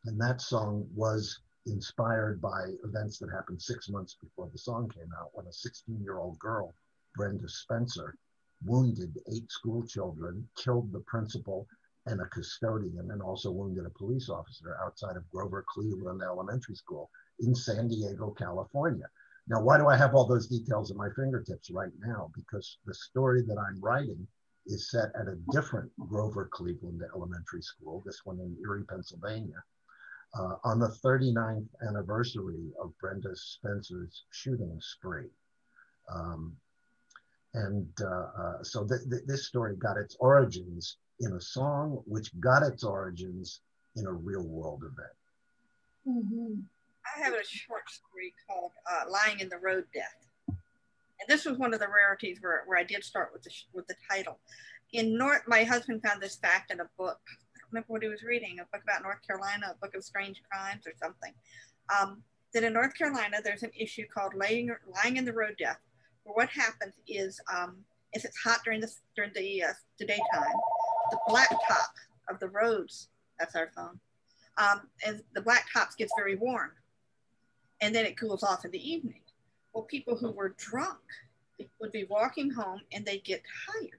and that song was inspired by events that happened six months before the song came out when a 16 year old girl Brenda Spencer, wounded eight school children, killed the principal and a custodian, and also wounded a police officer outside of Grover Cleveland Elementary School in San Diego, California. Now, why do I have all those details at my fingertips right now? Because the story that I'm writing is set at a different Grover Cleveland Elementary School, this one in Erie, Pennsylvania, uh, on the 39th anniversary of Brenda Spencer's shooting spree. Um, and uh, uh, so th th this story got its origins in a song, which got its origins in a real world event. Mm -hmm. I have a short story called uh, "Lying in the Road Death," and this was one of the rarities where, where I did start with the with the title. In North, my husband found this fact in a book. I don't remember what he was reading, a book about North Carolina, a book of strange crimes or something. Um, that in North Carolina, there's an issue called laying, lying in the road death, where what happens is um, if it's hot during the during the, uh, the daytime, the black top of the roads, that's our phone, um, and the black tops gets very warm and then it cools off in the evening. Well, people who were drunk would be walking home and they'd get tired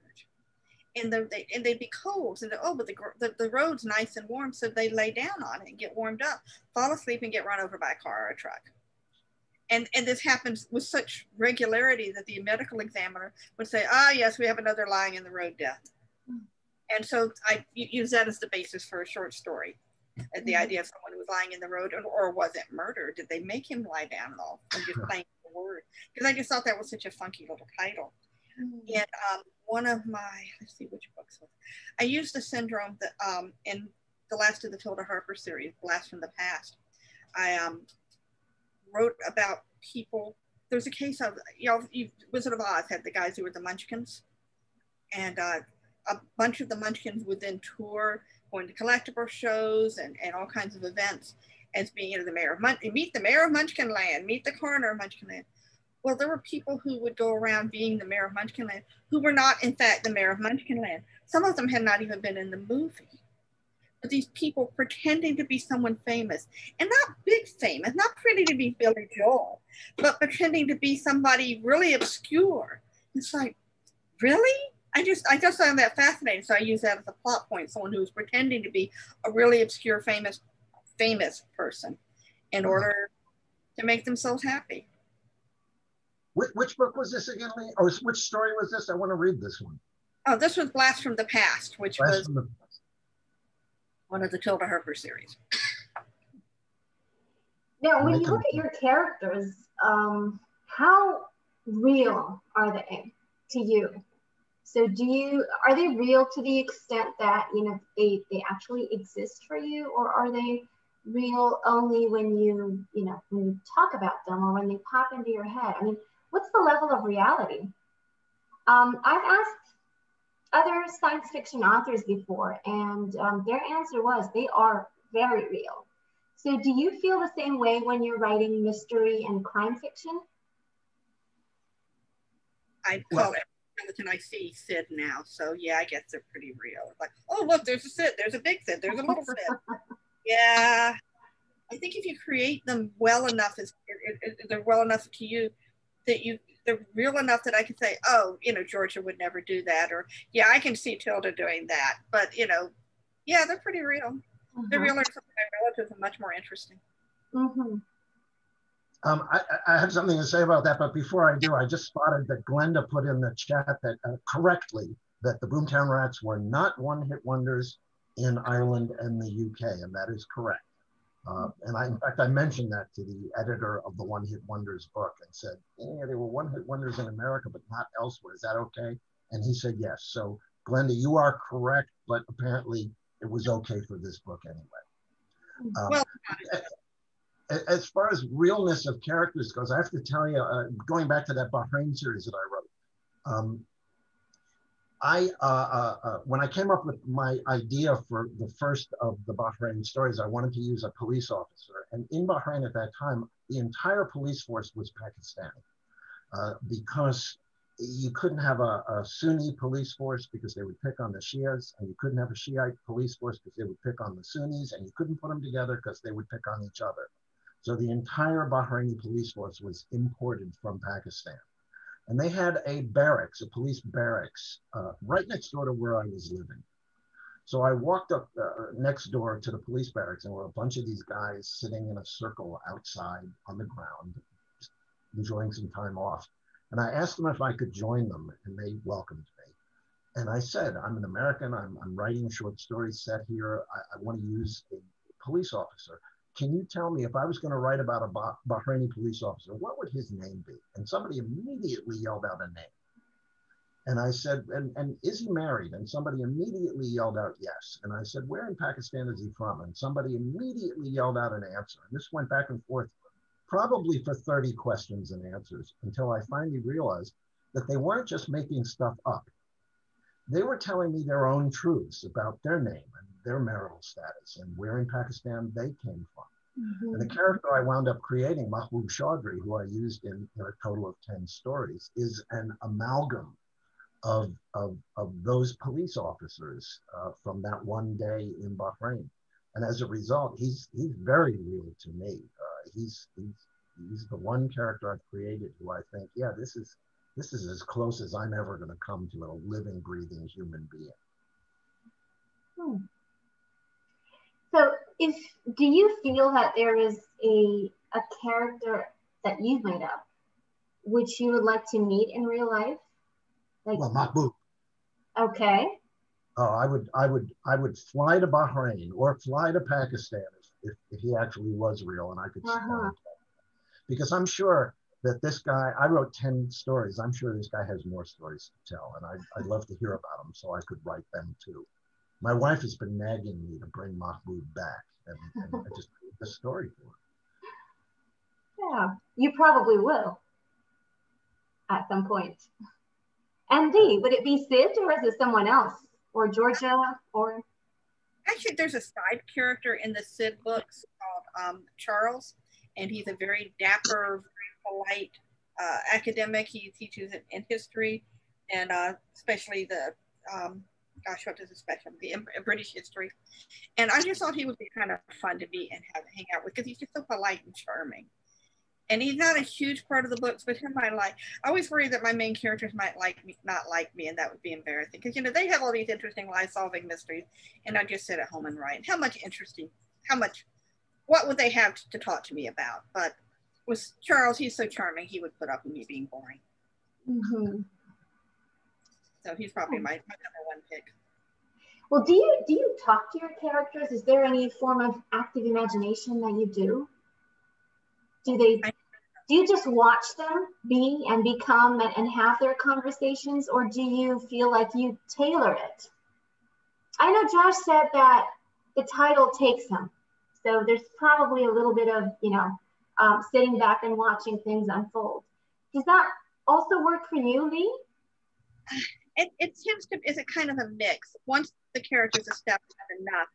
and they and they'd be cold. And oh, but the, the, the road's nice and warm, so they lay down on it and get warmed up, fall asleep, and get run over by a car or a truck. And and this happens with such regularity that the medical examiner would say, ah, yes, we have another lying in the road death. And so I use that as the basis for a short story And the mm-hmm. idea of someone who was lying in the road, or, or was it murder? Did they make him lie down at all? I'm just playing the word because I just thought that was such a funky little title. Mm-hmm. And um, one of my let's see which books I used the syndrome that um, in the last of the Tilda Harper series, Blast from the Past. I um, wrote about people. There's a case of you know, Wizard of Oz had the guys who were the Munchkins, and uh, a bunch of the Munchkins would then tour going to collectible shows and, and all kinds of events as being you know, the mayor of Mun- meet the mayor of Munchkinland, meet the coroner of Munchkinland. Well, there were people who would go around being the mayor of Munchkinland who were not, in fact, the mayor of Munchkinland. Some of them had not even been in the movie. But these people pretending to be someone famous and not big famous, not pretending to be Billy Joel, but pretending to be somebody really obscure. It's like, really? I just I just found that fascinating. So I use that as a plot point. Someone who's pretending to be a really obscure, famous, famous person, in uh-huh. order to make themselves happy. Which, which book was this again, Leigh? Or which story was this? I want to read this one. Oh, this was Blast from the Past, which Blast was one of the Tilda Harper series. Now, when you look at your characters, um, how real are they to you? So do you are they real to the extent that you know they, they actually exist for you or are they real only when you you know when you talk about them or when they pop into your head? I mean, what's the level of reality? Um, I've asked other science fiction authors before, and um, their answer was they are very real. So, do you feel the same way when you're writing mystery and crime fiction? I call it skeleton I see Sid now. So yeah, I guess they're pretty real. Like, oh look, there's a Sid, there's a big Sid, there's a little Sid. Yeah. I think if you create them well enough, is they're well enough to you that you they're real enough that I can say, oh, you know, Georgia would never do that, or yeah, I can see Tilda doing that. But you know, yeah, they're pretty real. Mm-hmm. They're realer. Some of my relatives are much more interesting. Mm-hmm. Um, I, I, have something to say about that, but before I do, I just spotted that Glenda put in the chat that uh, correctly that the Boomtown Rats were not one-hit wonders in Ireland and the UK, and that is correct. Uh, and I, in fact, I mentioned that to the editor of the One Hit Wonders book and said, yeah, they were one hit wonders in America, but not elsewhere. Is that okay? And he said, yes. So, Glenda, you are correct, but apparently it was okay for this book anyway. Um, well, as far as realness of characters goes, I have to tell you, uh, going back to that Bahrain series that I wrote, um, I uh, uh, uh, when I came up with my idea for the first of the Bahrain stories, I wanted to use a police officer, and in Bahrain at that time, the entire police force was Pakistani uh, because you couldn't have a, a, Sunni police force because they would pick on the Shias, and you couldn't have a Shiite police force because they would pick on the Sunnis, and you couldn't put them together because they would pick on each other. So the entire Bahraini police force was imported from Pakistan. And they had a barracks, a police barracks, uh, right next door to where I was living. So I walked up uh, next door to the police barracks, and there were a bunch of these guys sitting in a circle outside on the ground, enjoying some time off. And I asked them if I could join them, and they welcomed me. And I said, I'm an American, I'm, I'm writing a short story set here. I, I want to use a police officer. Can you tell me if I was going to write about a Bahraini police officer, what would his name be? And somebody immediately yelled out a name. And I said, and, and is he married? And somebody immediately yelled out yes. And I said, where in Pakistan is he from? And somebody immediately yelled out an answer. And this went back and forth probably for 30 questions and answers until I finally realized that they weren't just making stuff up. They were telling me their own truths about their name and their marital status and where in Pakistan they came from. Mm-hmm. And the character I wound up creating, Mahboob Chaudri, who I used in, in a total of 10 stories, is an amalgam of, of, of those police officers uh, from that one day in Bahrain. And as a result, he's, he's very real to me. Uh, he's, he's, he's the one character I've created who I think, yeah, this is, this is as close as I'm ever going to come to a living, breathing human being. Hmm. If do you feel that there is a a character that you've made up, which you would like to meet in real life? Like, well, Mahboob. Okay. Oh, I would, I would, I would fly to Bahrain or fly to Pakistan if, if, he actually was real and I could uh-huh. because I'm sure that this guy, I wrote 10 stories. I'm sure this guy has more stories to tell and I'd, I'd love to hear about them so I could write them too. My wife has been nagging me to bring Mahmoud back and, and I just made the story for her. Yeah, you probably will at some point. MD, would it be Sid or is it someone else? Or Georgia or? Actually, there's a side character in the Sid books called um, Charles, and he's a very dapper, very polite uh, academic. He teaches in history and uh, especially the, um, gosh, what does it special? The British history. And I just thought he would be kind of fun to be and have hang out with because he's just so polite and charming and he's not a huge part of the books, but him I like. I always worry that my main characters might like me, not like me, and that would be embarrassing because you know they have all these interesting life-solving mysteries, and I just sit at home and write. How much interesting? How much? What would they have to talk to me about? But with Charles, he's so charming, he would put up with me being boring. Mm-hmm. So he's probably my, my number one pick. Well, do you do you talk to your characters? Is there any form of active imagination that you do? do they do you just watch them be and become and, and have their conversations or do you feel like you tailor it i know josh said that the title takes him so there's probably a little bit of you know um, sitting back and watching things unfold does that also work for you Leigh it, it tends to is a kind of a mix once the character's established enough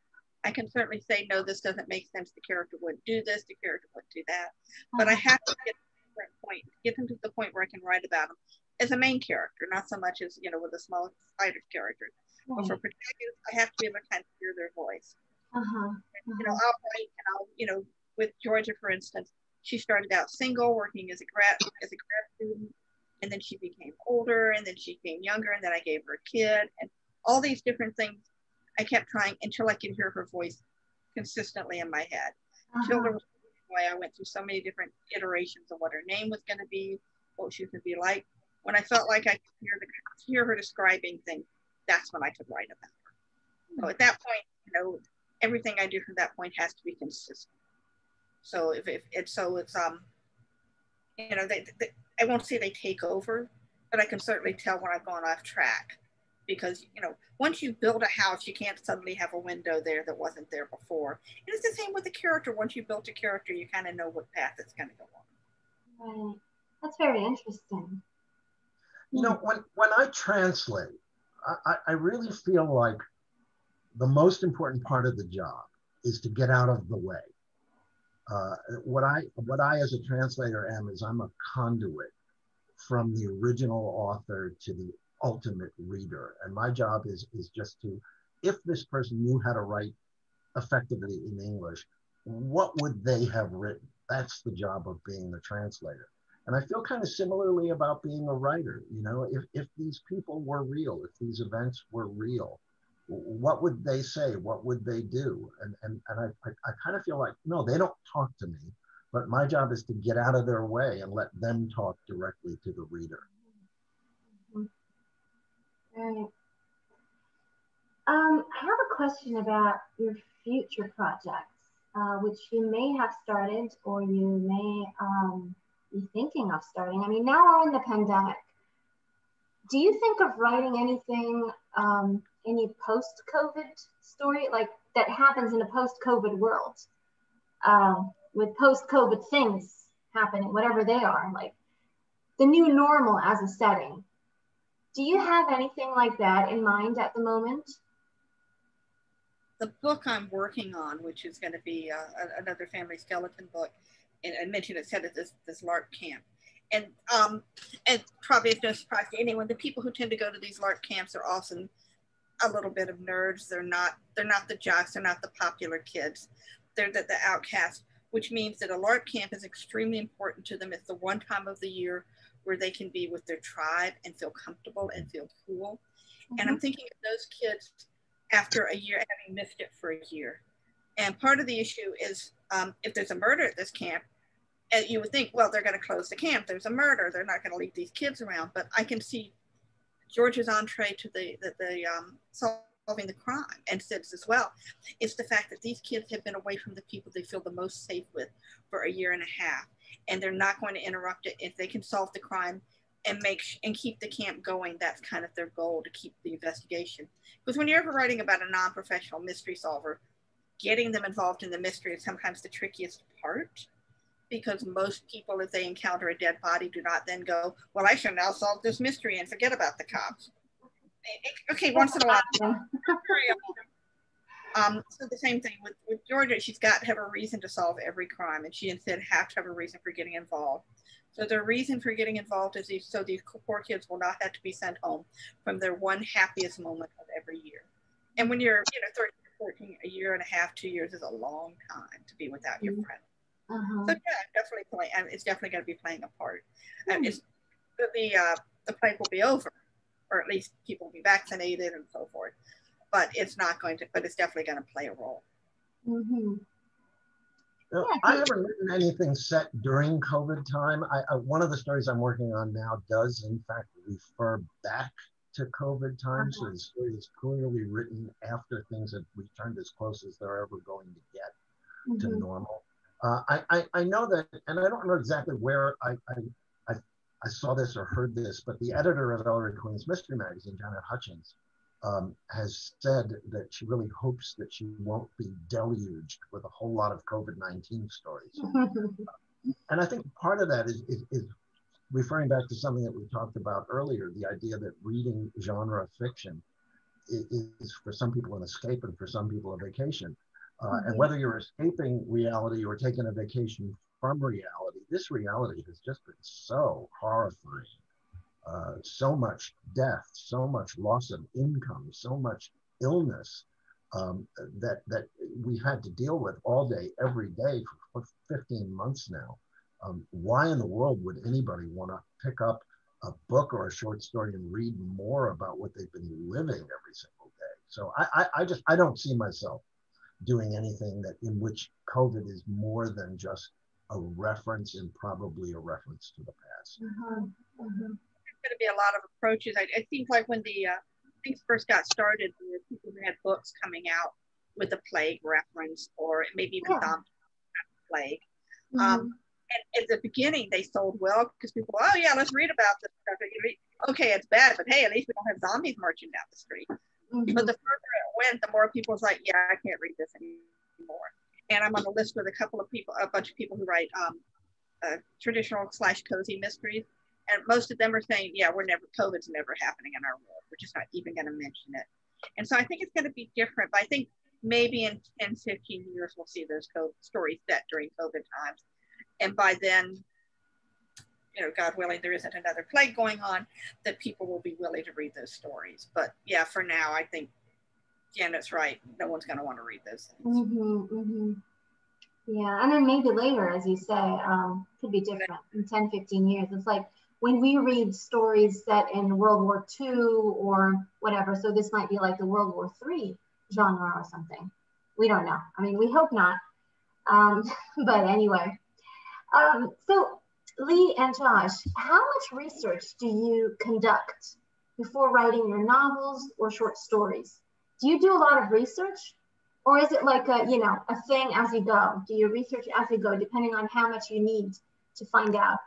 I can certainly say, no, this doesn't make sense. The character wouldn't do this, the character wouldn't do that. But I have to get to a point, get them to the point where I can write about them as a main character, not so much as, you know, with a small spider character. But for protagonists, I have to be able to kind of hear their voice. Uh-huh. Uh-huh. You know, I'll write and I'll, you know, with Georgia, for instance, she started out single, working as a grad as a grad student, and then she became older, and then she became younger, and then I gave her a kid, and all these different things I kept trying until I could hear her voice consistently in my head. Uh-huh. Until there was why I went through so many different iterations of what her name was going to be, what she was going to be like. When I felt like I could hear, the, hear her describing things, that's when I could write about her. So at that point, you know, everything I do from that point has to be consistent. So if, if it's so it's um, you know, they, they, I won't say they take over, but I can certainly tell when I've gone off track. Because you know once you build a house you can't suddenly have a window there that wasn't there before. And it's the same with the character. Once you built a character you kind of know what path it's going to go on. Right. That's very interesting. You know when when i translate i i really feel like the most important part of the job is to get out of the way uh, what i what i as a translator am is i'm a conduit from the original author to the ultimate reader. And my job is, is just to, if this person knew how to write effectively in English, what would they have written? That's the job of being the translator. And I feel kind of similarly about being a writer. You know, if, if these people were real, if these events were real, what would they say? What would they do? And, and, and I, I, I kind of feel like, no, they don't talk to me. but my job is to get out of their way and let them talk directly to the reader. Right. Um, I have a question about your future projects, uh, which you may have started or you may um, be thinking of starting. I mean, now we're in the pandemic. Do you think of writing anything, um, any post-COVID story, like that happens in a post-COVID world, um, with post-COVID things happening, whatever they are, like the new normal as a setting? Do you have anything like that in mind at the moment? the book I'm working on, which is going to be uh, another family skeleton book, and I mentioned it said at this this LARP camp, and um, and probably it's no surprise to anyone, the people who tend to go to these LARP camps are often a little bit of nerds. They're not they're not the jocks. They're not the popular kids. They're the, the outcasts, which means that a LARP camp is extremely important to them. It's the one time of the year where they can be with their tribe and feel comfortable and feel cool. Mm-hmm. And I'm mm-hmm. thinking of those kids after a year, having missed it for a year. And part of the issue is um, if there's a murder at this camp, and you would think, well, they're going to close the camp. There's a murder. They're not going to leave these kids around. But I can see George's entree to the the, the um, solving the crime and Sid's as well. It's the fact that these kids have been away from the people they feel the most safe with for a year and a half, and they're not going to interrupt it if they can solve the crime and make and keep the camp going. That's kind of their goal to keep the investigation. Because when you're ever writing about a non-professional mystery solver, getting them involved in the mystery is sometimes the trickiest part. Because most people, if they encounter a dead body, do not then go, "Well, I shall now solve this mystery and forget about the cops." Okay, once in a while. Um, so the same thing with, with Georgia, she's got to have a reason to solve every crime, and she instead have to have a reason for getting involved. So the reason for getting involved is these, so these poor kids will not have to be sent home from their one happiest moment of every year. And when you're, you know, 13 14, a year and a half, two years is a long time to be without your mm-hmm. Friend. Uh-huh. So yeah, definitely play, and it's definitely going to be playing a part. Mm-hmm. And it's the the, uh, the plague will be over, or at least people will be vaccinated and so forth. But it's not going to. But it's definitely going to play a role. Mm-hmm. Yeah, I haven't written anything set during COVID time. I, I, one of the stories I'm working on now does, in fact, refer back to COVID time. Uh-huh. So the story is clearly written after things have returned as close as they're ever going to get mm-hmm. to normal. Uh, I, I, I, know that, and I don't know exactly where I, I, I, saw this or heard this, but the editor of Ellery Queen's Mystery Magazine, Janet Hutchings, um, has said that she really hopes that she won't be deluged with a whole lot of COVID 19 stories. and I think part of that is, is, is, referring back to something that we talked about earlier the idea that reading genre fiction is, is for some people an escape and for some people a vacation. Uh, mm-hmm. And whether you're escaping reality or taking a vacation from reality, this reality has just been so horrifying uh, so much death, so much loss of income, so much illness um, that that we've had to deal with all day, every day for 15 months now. Um, why in the world would anybody want to pick up a book or a short story and read more about what they've been living every single day? So I, I, I just I don't see myself doing anything that in which COVID is more than just a reference and probably a reference to the past. Uh-huh. Uh-huh going to be a lot of approaches. I, I think like when the uh, things first got started, there were people who had books coming out with the plague reference or maybe even yeah. zombie plague. Mm-hmm. Um, and at the beginning, they sold well because people, oh yeah, let's read about this stuff. Okay, it's bad, but hey, at least we don't have zombies marching down the street. Mm-hmm. But the further it went, the more people was like, yeah, I can't read this anymore. And I'm on the list with a couple of people, a bunch of people who write um, uh, traditional slash cozy mysteries and most of them are saying, yeah, we're never, COVID's never happening in our world. We're just not even going to mention it. And so I think it's going to be different, but I think maybe in 10, 15 years, we'll see those COVID stories set during COVID times. And by then, you know, God willing, there isn't another plague going on, that people will be willing to read those stories. But yeah, for now, I think Janet's right. No one's going to want to read those things. Mm-hmm, mm-hmm. Yeah, and then maybe later, as you say, um, could be different in 10, 15 years. It's like when we read stories set in World War II or whatever, so this might be like the World War III genre or something. We don't know. I mean, we hope not. Um, but anyway, Um, so Leigh and Josh, how much research do you conduct before writing your novels or short stories? Do you do a lot of research? Or is it like a, you know, a thing as you go? Do you research as you go, depending on how much you need to find out?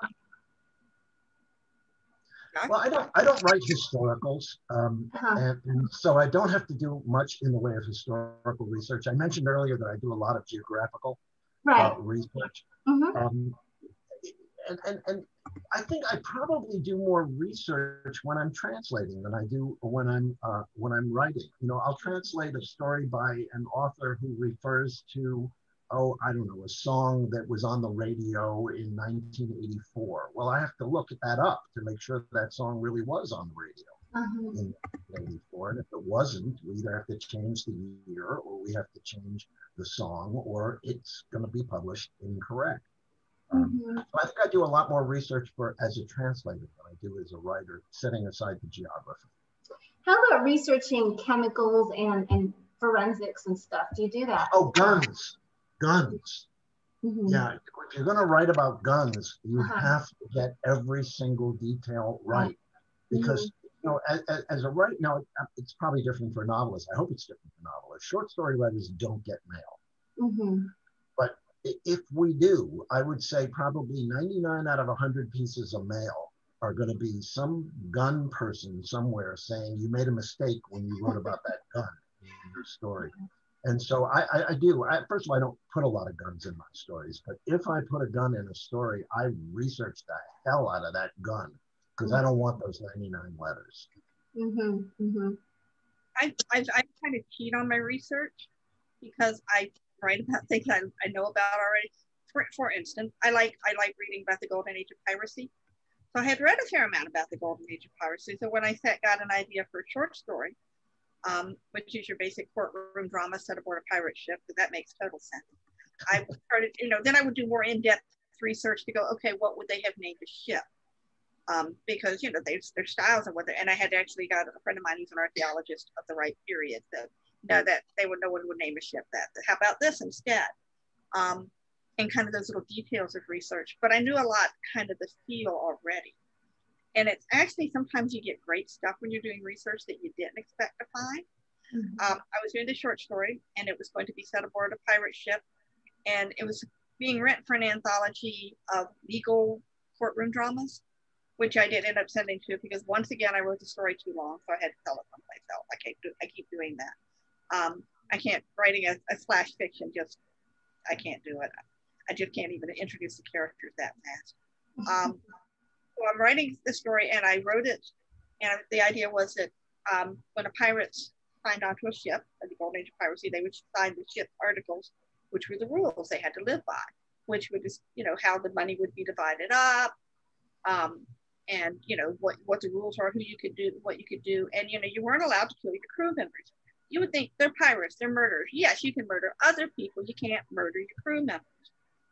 Well, I don't. I don't write historicals, um, uh-huh. and, and, so I don't have to do much in the way of historical research. I mentioned earlier that I do a lot of geographical right. uh, research, mm-hmm. um, and, and and I think I probably do more research when I'm translating than I do when I'm uh, when I'm writing. You know, I'll translate a story by an author who refers to oh, I don't know, a song that was on the radio in 1984. Well, I have to look that up to make sure that song really was on the radio uh-huh. in 1984. And if it wasn't, we either have to change the year or we have to change the song or it's going to be published incorrect. Um, mm-hmm. so I think I do a lot more research for as a translator than I do as a writer, setting aside the geography. How about researching chemicals and, and forensics and stuff? Do you do that? Oh, guns guns. Mm-hmm. Yeah, if you're going to write about guns, you uh-huh. have to get every single detail right. Because, mm-hmm. you know, as, as a writer, now it's probably different for novelists. I hope it's different for novelists. Short story writers don't get mail. Mm-hmm. But if we do, I would say probably 99 out of 100 pieces of mail are going to be some gun person somewhere saying you made a mistake when you wrote about that gun in your story. And so I, I, I do. I, first of all, I don't put a lot of guns in my stories, but if I put a gun in a story, I research the hell out of that gun because mm-hmm. I don't want those 99 letters. Mm-hmm. Mm-hmm. I, I, I kind of cheat on my research because I write about things I, I know about already. For, for instance, I like I like reading about the golden age of piracy. So I had read a fair amount about the golden age of piracy. So when I set, got an idea for a short story, um, which is your basic courtroom drama set aboard a pirate ship. That makes total sense. I started, you know, then I would do more in-depth research to go, okay, what would they have named a ship? Um, because you know there's their styles and what they and I had actually got a friend of mine who's an archaeologist of the right period that know that they would no one would name a ship that. How about this instead? Um, and kind of those little details of research. But I knew a lot kind of the feel already. And it's actually sometimes you get great stuff when you're doing research that you didn't expect to find. Mm-hmm. Um, I was doing the short story, and it was going to be set aboard a pirate ship, and it was being written for an anthology of legal courtroom dramas, which I did end up sending to because once again I wrote the story too long, so I had to tell it someplace else. I keep do, I keep doing that. Um, I can't writing a, a flash fiction just I can't do it. I just can't even introduce the characters that fast. Um, so I'm writing the story and I wrote it. And the idea was that um, when a pirate signed onto a ship, at the Golden Age of Piracy, they would sign the ship articles, which were the rules they had to live by, which would just, you know, how the money would be divided up, um, and you know what what the rules are, who you could do, what you could do, and you know you weren't allowed to kill your crew members. You would think they're pirates, they're murderers. Yes, you can murder other people, you can't murder your crew members.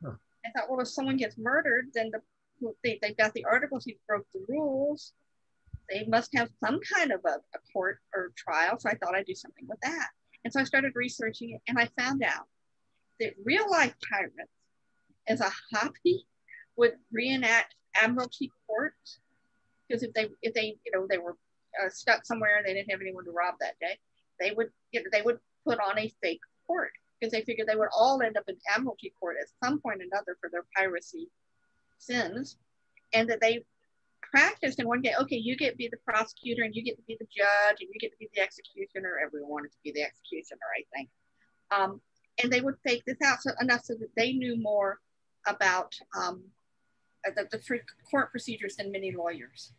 Huh. I thought, well, if someone gets murdered, then the they, they've got the articles, he broke the rules. They must have some kind of a, a court or trial. So I thought I'd do something with that. And so I started researching it and I found out that real life pirates as a hobby would reenact admiralty courts because if they if they you know they were uh, stuck somewhere and they didn't have anyone to rob that day they would you know, they would put on a fake court because they figured they would all end up in admiralty court at some point or another for their piracy sins and that they practiced in one day okay you get to be the prosecutor and you get to be the judge and you get to be the executioner everyone wanted to be the executioner i think. Um, and they would fake this out so, enough so that they knew more about um, the, the court procedures than many lawyers.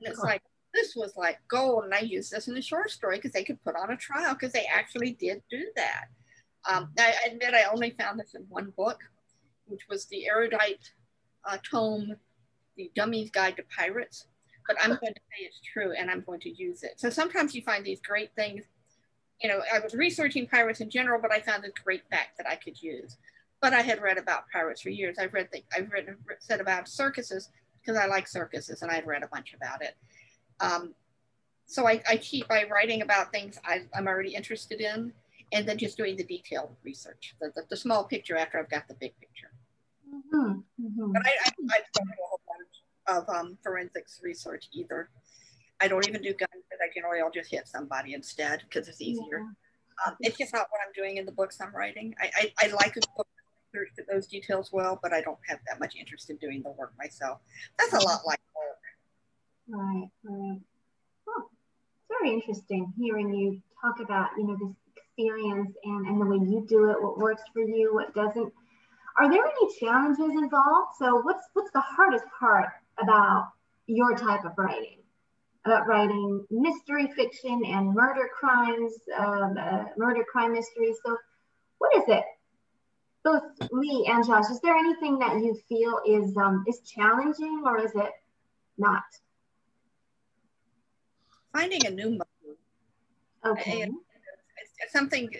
And it's like this was like gold and i used this in the short story because they could put on a trial because they actually did do that um, I admit I only found this in one book, which was the erudite uh, tome, The Dummy's Guide to Pirates, but I'm going to say it's true and I'm going to use it. So sometimes you find these great things. You know, I was researching pirates in general, but I found a great fact that I could use. But I had read about pirates for years. I've read, the, I've read, said about circuses because I like circuses and I'd read a bunch about it. Um, so I, I keep by writing about things I, am already interested in and then just doing the detailed research, the, the, the, small picture after I've got the big picture. Mm-hmm. Mm-hmm. But I, I, I, don't do a whole bunch of um, forensics research either. I don't even do guns, but I generally I'll just hit somebody instead because it's easier. Yeah. Um, it's just not what I'm doing in the books I'm writing. I, I, I like a book research those details well, but I don't have that much interest in doing the work myself. That's a lot like. Right, it's very interesting hearing you talk about, you know, this experience and, and the way you do it, what works for you, what doesn't. Are there any challenges involved? So what's what's the hardest part about your type of writing? About writing mystery fiction and murder crimes, um, uh, murder crime mysteries. So what is it? Both Leigh and Josh, is there anything that you feel is um, is challenging or is it not? Finding a new motive. Okay. It's, it's something,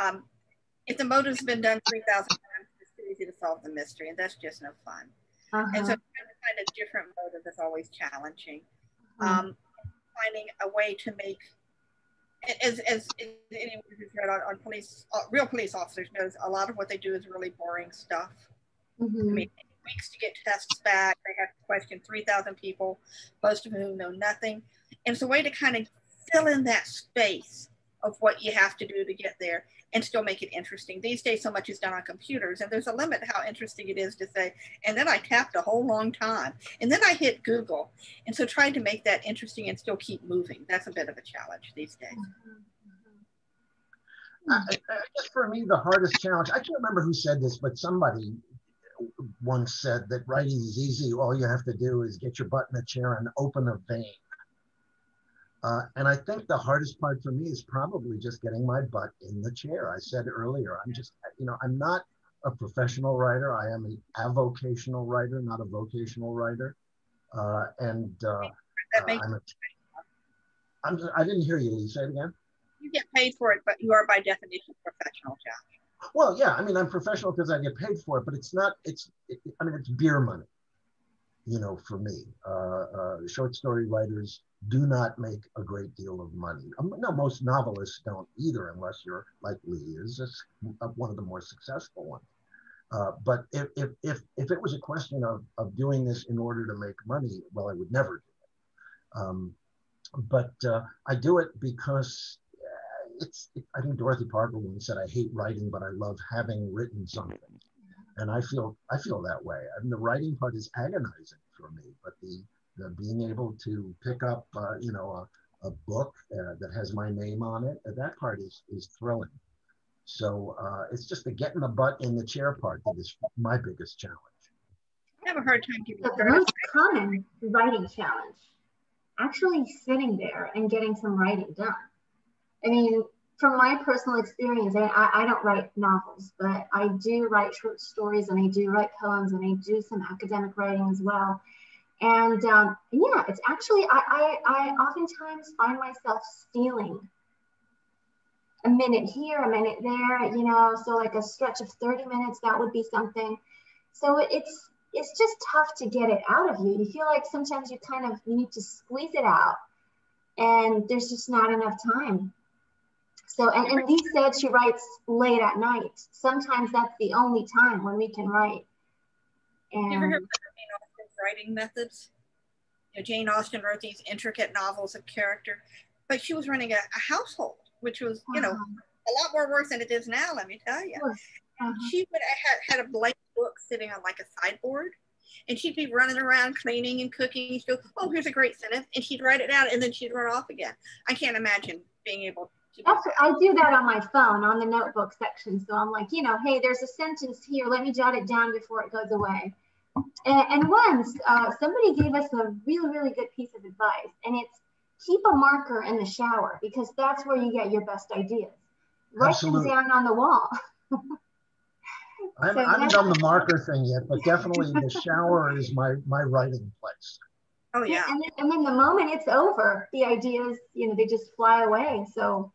um, if the motive's been done 3,000 times, it's too easy to solve the mystery, and that's just no fun. Uh-huh. And so trying to find a different motive is always challenging. Uh-huh. Um, finding a way to make, as, as, anyone who's read on, on police, uh, real police officers knows, a lot of what they do is really boring stuff. Mm-hmm. I mean, weeks to get tests back. They have to question 3,000 people, most of whom know nothing. And it's a way to kind of fill in that space of what you have to do to get there and still make it interesting. These days, so much is done on computers, and there's a limit how interesting it is to say, and then I tapped a whole long time, and then I hit Google. And so trying to make that interesting and still keep moving, that's a bit of a challenge these days. I, I guess for me, the hardest challenge, I can't remember who said this, but somebody once said that writing is easy. All you have to do is get your butt in a chair and open a vein. Uh, and I think the hardest part for me is probably just getting my butt in the chair. I said earlier, I'm just, you know, I'm not a professional writer. I am an avocational writer, not a vocational writer. Uh, and uh, uh I'm, a, I'm just, I didn't hear you, Leigh. Say it again. You get paid for it, but you are by definition professional, Josh. Well, yeah. I mean, I'm professional because I get paid for it, but it's not. It's. It, I mean, it's beer money. You know, for me, uh, uh, short story writers do not make a great deal of money. Um, no, most novelists don't either, unless you're like Leigh is, one of the more successful ones. Uh, but if, if, if, if it was a question of, of doing this in order to make money, well, I would never do it. Um, but uh, I do it because uh, it's, it, I think Dorothy Parker once said, I hate writing, but I love having written something. And I feel, I feel that way. I mean, the writing part is agonizing for me, but the, the being able to pick up, uh, you know, a, a book uh, that has my name on it, uh, that part is, is thrilling. So uh, it's just the getting the butt in the chair part that is my biggest challenge. I have a hard time giving the most common writing challenge, actually sitting there and getting some writing done. I mean, from my personal experience, I, I don't write novels, but I do write short stories and I do write poems and I do some academic writing as well. And um, yeah, it's actually, I, I, I oftentimes find myself stealing a minute here, a minute there, you know, so like a stretch of 30 minutes, that would be something. So it's, it's just tough to get it out of you. You feel like sometimes you kind of, you need to squeeze it out and there's just not enough time. So, and, and Leigh said she writes late at night. Sometimes that's the only time when we can write. And, writing methods. You know, Jane Austen wrote these intricate novels of character, but she was running a, a household, which was, you know, uh-huh. a lot more work than it is now, let me tell you. Uh-huh. She would have had a blank book sitting on like a sideboard, and she'd be running around cleaning and cooking. She'd go, oh, here's a great sentence, and she'd write it out, and then she'd run off again. I can't imagine being able to. I do that on my phone on the notebook section. So I'm like, you know, hey, there's a sentence here. Let me jot it down before it goes away. And, and once uh, somebody gave us a really, really good piece of advice, and it's keep a marker in the shower because that's where you get your best ideas. Write them down on the wall. I haven't done the marker thing yet, but definitely the shower is my my writing place. Oh yeah. And then, and then the moment it's over, the ideas, you know, they just fly away. So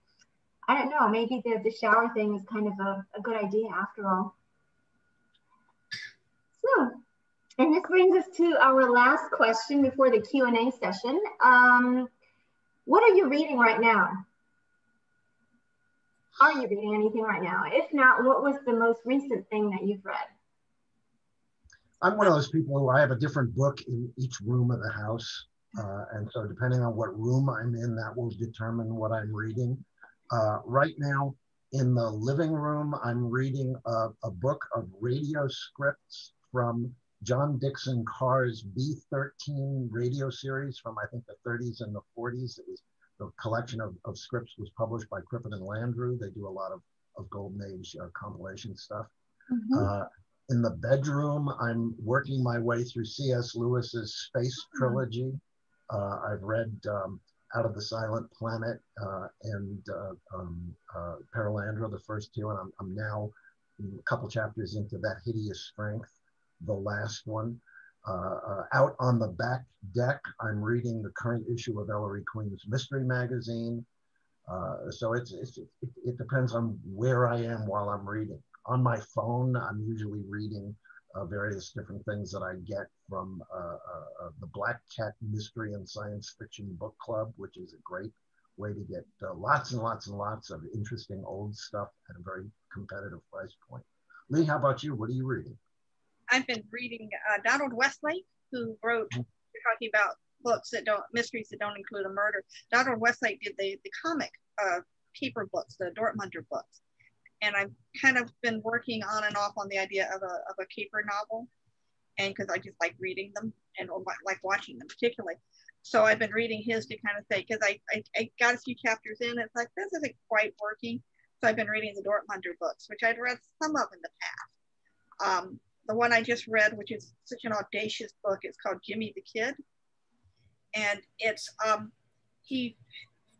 I don't know, maybe the, the shower thing is kind of a, a good idea after all. So and this brings us to our last question before the Q&A session. Um, what are you reading right now? Are you reading anything right now? If not, what was the most recent thing that you've read? I'm one of those people who I have a different book in each room of the house. Uh, and so depending on what room I'm in, that will determine what I'm reading. Uh, right now in the living room, I'm reading a, a, book of radio scripts from John Dickson Carr's B13 radio series from I think the 30s and the 40s. It was the collection of, of scripts was published by Crippen and Landru. They do a lot of, of Golden Age uh, compilation stuff. Mm-hmm. Uh, in the bedroom, I'm working my way through C.S. Lewis's Space mm-hmm. Trilogy. Uh, I've read um, Out of the Silent Planet uh, and uh, um, uh, Perelandra, the first two, and I'm, I'm now a couple chapters into That Hideous Strength, the last one. Uh, uh, out on the back deck, I'm reading the current issue of Ellery Queen's Mystery Magazine. so it's, it's, it, it depends on where I am while I'm reading on my phone, I'm usually reading uh, various different things that I get from uh, uh, uh, the Black Cat Mystery and Science Fiction Book Club, which is a great way to get uh, lots and lots and lots of interesting old stuff at a very competitive price point. Leigh, how about you? What are you reading? I've been reading uh, Donald Westlake, who wrote, mm-hmm. you're talking about books that don't, mysteries that don't include a murder. Donald Westlake did the, the comic caper books, the Dortmunder books and I've kind of been working on and off on the idea of a, of a caper novel and because I just like reading them and like watching them particularly. So I've been reading his to kind of say, because I, I, I, got a few chapters in, it's like, this isn't quite working. So I've been reading the Dortmunder books, which I'd read some of in the past. Um, the one I just read, which is such an audacious book, is called Jimmy the Kid. And it's, um, he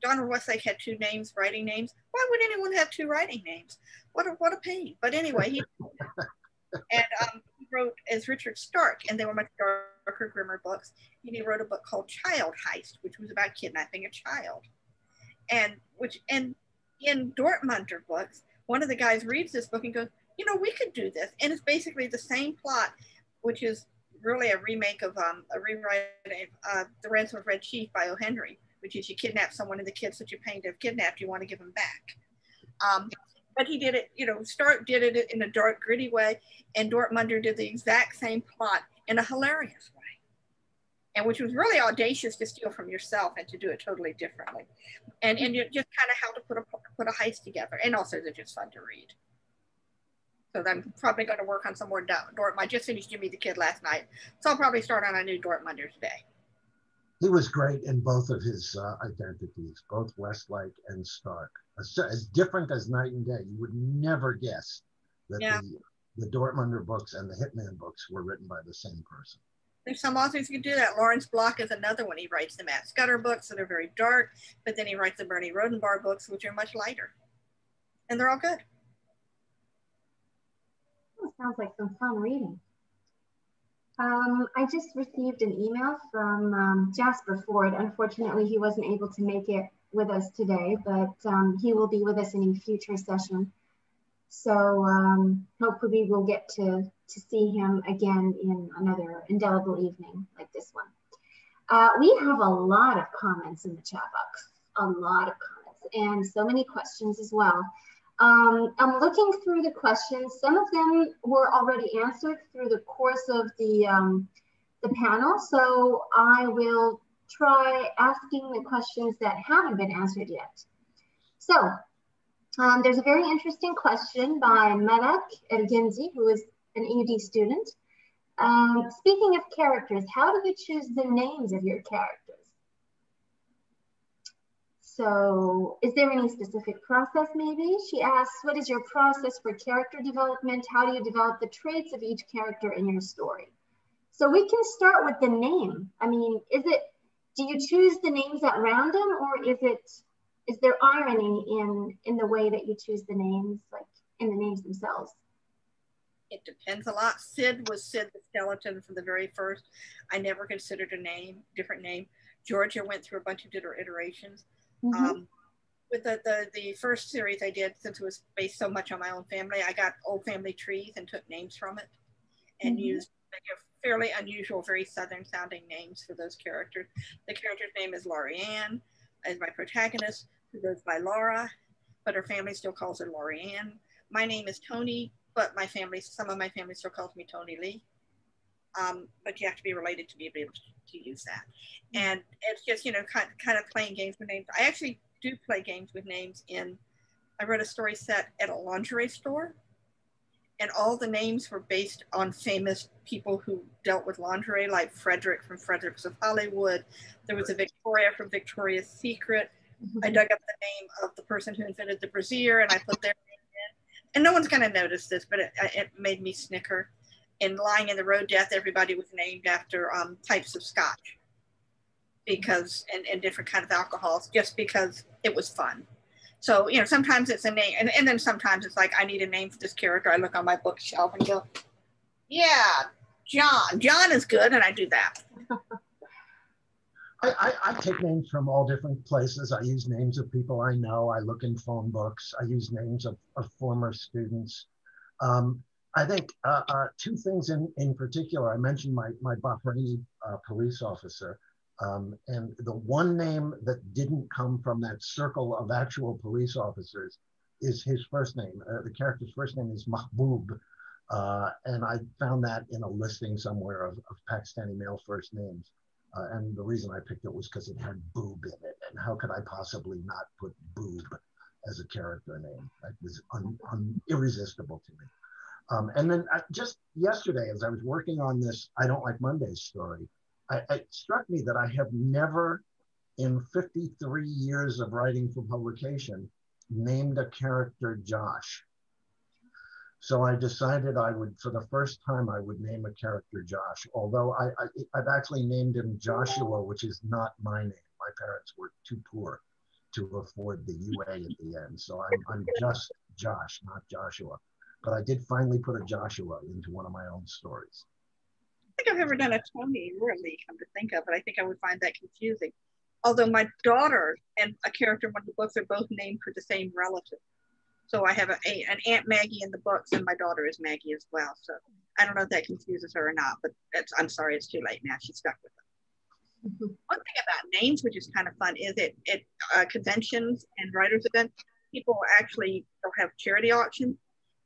Donald Westlake had two names, writing names. Why would anyone have two writing names? What a, what a pain. But anyway, he and um, he wrote as Richard Stark, and they were much darker, grimmer books. And he wrote a book called Child Heist, which was about kidnapping a child. And which and in Dortmunder books, one of the guys reads this book and goes, you know, we could do this. And it's basically the same plot, which is really a remake of um, a rewrite of uh, The Ransom of Red Chief by O. Henry, which is you kidnap someone and the kid's that you're paying to have kidnapped, you want to give them back. Um, but he did it, you know, Stark did it in a dark, gritty way, and Dortmunder did the exact same plot in a hilarious way. And which was really audacious to steal from yourself and to do it totally differently. And, and just kind of how to put a, put a heist together. And also they're just fun to read. So I'm probably going to work on some more Dortmund. I just finished Jimmy the Kid last night. So I'll probably start on a new Dortmunder today he was great in both of his uh, identities, both Westlake and Stark. As, as, different as night and day, you would never guess that yeah. the, the Dortmunder books and the Hitman books were written by the same person. There's some authors who do that. Lawrence Block is another one. He writes the Matt Scudder books that are very dark, but then he writes the Bernie Rhodenbarr books, which are much lighter. And they're all good. Sounds like some fun reading. Um, I just received an email from um, Jasper Fforde. Unfortunately, he wasn't able to make it with us today, but um, he will be with us in a future session. So um, hopefully we'll get to, to see him again in another indelible evening like this one. Uh, we have a lot of comments in the chat box, a lot of comments, and so many questions as well. Um, I'm looking through the questions. Some of them were already answered through the course of the, um, the panel. So I will try asking the questions that haven't been answered yet. So um, there's a very interesting question by Medak Ergenzi, who is an EUD student. Um, speaking of characters, how do you choose the names of your characters? So is there any specific process maybe? She asks, what is your process for character development? How do you develop the traits of each character in your story? So we can start with the name. I mean, is it, do you choose the names at random or is it, is there irony in, in the way that you choose the names, like in the names themselves? It depends a lot. Sid was Sid the skeleton from the very first. I never considered a name, different name. Georgia went through a bunch of different iterations. Mm-hmm. Um, with the, the, the first series I did, since it was based so much on my own family, I got old family trees and took names from it and mm-hmm. used fairly unusual, very southern sounding names for those characters. The character's name is Laurie Ann, as my protagonist, who goes by Laura, but her family still calls her Laurie Ann. My name is Toni, but my family, some of my family still calls me Toni Lee. Um, but you have to be related to be able to use that. And it's just, you know, kind, kind of playing games with names. I actually do play games with names in, I wrote a story set at a lingerie store and all the names were based on famous people who dealt with lingerie, like Frederick from Fredericks of Hollywood. There was a Victoria from Victoria's Secret. I dug up the name of the person who invented the brassiere and I put their name in. And no one's going to notice this, but it, it made me snicker in lying in the road death, everybody was named after um, types of scotch because and, and different kind of alcohols just because it was fun. So, you know, sometimes it's a name and, and then sometimes it's like I need a name for this character. I look on my bookshelf and go, Yeah, John. John is good, and I do that. I, I, I, take names from all different places. I use names of people I know. I look in phone books. I use names of, of former students. Um, I think uh, uh, two things in, in particular. I mentioned my, my Bahraini uh, police officer. Um, and the one name that didn't come from that circle of actual police officers is his first name. Uh, the character's first name is Mahboob. Uh, and I found that in a listing somewhere of, of Pakistani male first names. Uh, and the reason I picked it was because it had boob in it. And how could I possibly not put boob as a character name? That was un, un, irresistible to me. Um, and then I, just yesterday, as I was working on this I Don't Like Mondays story, I, it struck me that I have never, in 53 years of writing for publication, named a character Josh. So I decided I would, for the first time, I would name a character Josh. Although I, I, have actually named him Joshua, which is not my name. My parents were too poor to afford the UA at the end. So I'm, I'm just Josh, not Joshua but I did finally put a Joshua into one of my own stories. I think I've ever done a Toni really come to think of it. I think I would find that confusing. Although my daughter and a character in one of the books are both named for the same relative. So I have a, a, an Aunt Maggie in the books, and my daughter is Maggie as well. So I don't know if that confuses her or not, but I'm sorry, it's too late now. She's stuck with it. Mm-hmm. One thing about names, which is kind of fun, is it at uh, conventions and writers' events, people actually will have charity auctions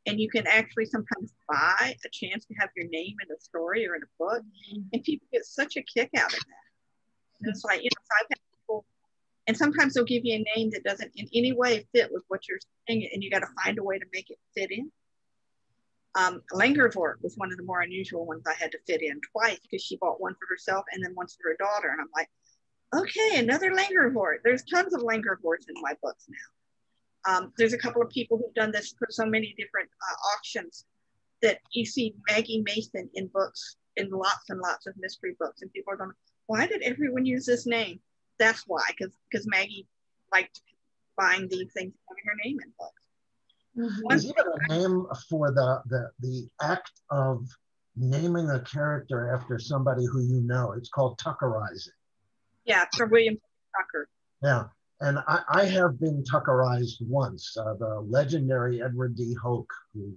and you can actually sometimes buy a chance to have your name in a story or in a book mm-hmm. and people get such a kick out of that and it's like you know so I've had people and sometimes they'll give you a name that doesn't in any way fit with what you're saying and you got to find a way to make it fit in um, Langervort was one of the more unusual ones I had to fit in twice because she bought one for herself and then one for her daughter. And I'm like, okay, another Langervort. There's tons of Langervorts in my books now. Um, there's a couple of people who've done this for so many different uh, auctions that you see Maggie Mason in books, in lots and lots of mystery books, and people are going, why did everyone use this name? That's why, because because Maggie liked buying these things, having her name in books. Mm-hmm. There's even a name for the, the the act of naming a character after somebody who you know. It's called Tuckerizing. Yeah, from William Tucker. Yeah. And I, I have been Tuckerized once. Uh, the legendary Edward D. Hoch, who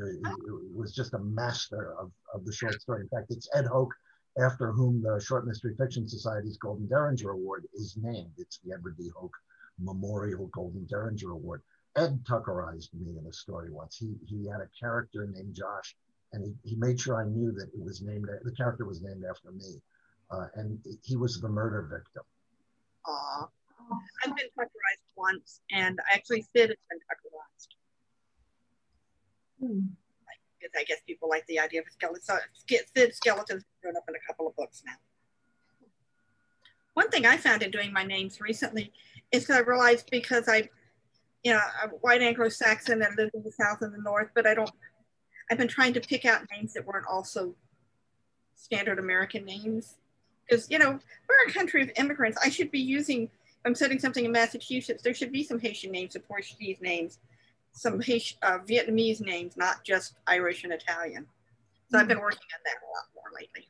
uh, was just a master of, of the short story. In fact, it's Ed Hoch, after whom the Short Mystery Fiction Society's Golden Derringer Award is named. It's the Edward D. Hoch Memorial Golden Derringer Award. Ed Tuckerized me in a story once. He, he had a character named Josh, and he, he made sure I knew that it was named, the character was named after me. Uh, and he was the murder victim. Aww. I've been Tuckerized once, and I actually Sid has been Tuckerized. Hmm. I guess people like the idea of a skeleton. So Sid skeletons shown up in a couple of books now. One thing I found in doing my names recently is that I realized because I, you know, I'm white Anglo-Saxon and live in the South and the North, but I don't, I've been trying to pick out names that weren't also standard American names. Because, you know, we're a country of immigrants. I should be using I'm setting something in Massachusetts, there should be some Haitian names, some Portuguese names, some Haitian, uh, Vietnamese names, not just Irish and Italian. So I've been working on that a lot more lately.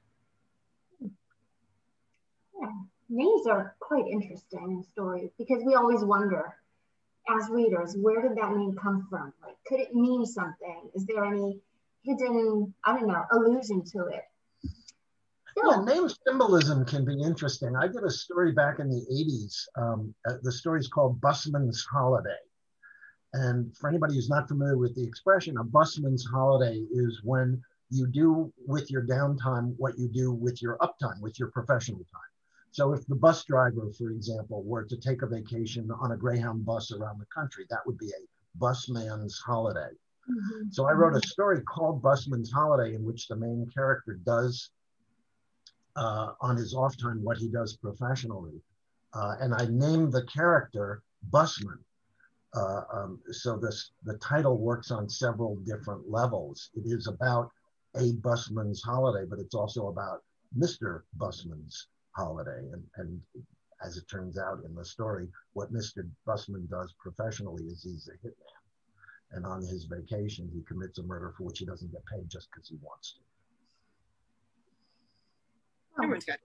Yeah. Names are quite interesting in stories because we always wonder as readers, where did that name come from? Like, could it mean something? Is there any hidden, I don't know, allusion to it? Yeah, name symbolism can be interesting. I did a story back in the 80s. Um, uh, the story is called Busman's Holiday. And for anybody who's not familiar with the expression, a busman's holiday is when you do with your downtime what you do with your uptime, with your professional time. So if the bus driver, for example, were to take a vacation on a Greyhound bus around the country, that would be a busman's holiday. Mm-hmm. So I wrote a story called Busman's Holiday in which the main character does uh, on his off time what he does professionally. Uh, and I named the character Busman. Uh, um, so this the title works on several different levels. It is about a busman's holiday, but it's also about Mr. Busman's holiday. And, and as it turns out in the story, what Mr. Busman does professionally is he's a hitman. And on his vacation, he commits a murder for which he doesn't get paid just because he wants to. Everyone's got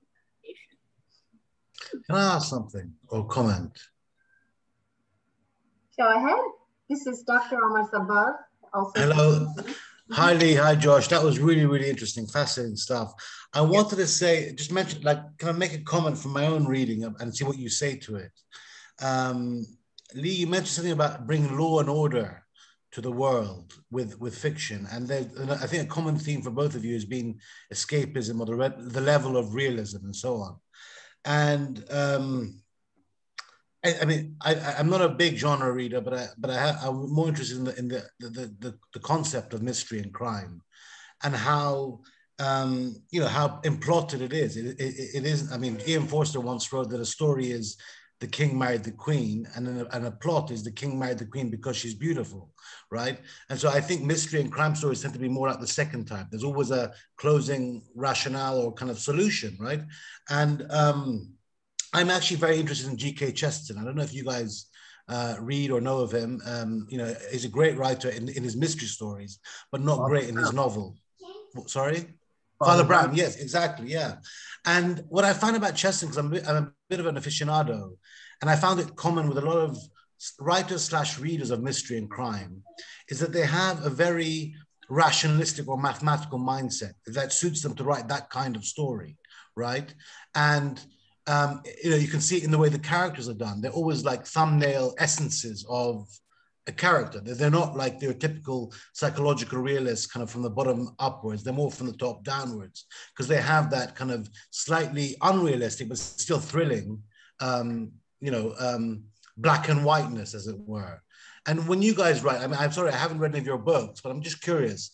Can I ask something or comment? Go ahead. This is Dr. Omar Sabah. Also Hello. Hi Leigh, hi Josh. That was really, really interesting, fascinating stuff. I wanted to say, just mention, like, can I make a comment from my own reading and see what you say to it? Um, Leigh, you mentioned something about bringing law and order to the world with with fiction, and, and I think a common theme for both of you has been escapism or the, the level of realism and so on. And um, I, I, mean, I, am not a big genre reader, but I, but I am more interested in the in the, the the, the concept of mystery and crime, and how um, you know how implotted it is. It, it, it isn't. I mean, E.M. Forster once wrote that a story is the king married the queen, and a, and a plot is the king married the queen because she's beautiful, right? And so I think mystery and crime stories tend to be more like the second type. There's always a closing rationale or kind of solution, right? And um, I'm actually very interested in G.K. Chesterton. I don't know if you guys uh, read or know of him. Um, you know, he's a great writer in, in his mystery stories, but not Father great in his novel. Sorry? Father, Father Brown. Brown. yes, exactly, yeah. And what I find about Chesterton, because I'm, I'm a bit of an aficionado, and I found it common with a lot of writers slash readers of mystery and crime, is that they have a very rationalistic or mathematical mindset that suits them to write that kind of story, right? And um, you know, you can see it in the way the characters are done. They're always like thumbnail essences of a character. They're not like their typical psychological realists, kind of from the bottom upwards. They're more from the top downwards because they have that kind of slightly unrealistic but still thrilling, um, you know, um, black and whiteness, as it were. And when you guys write, I mean, I'm sorry, I haven't read any of your books, but I'm just curious.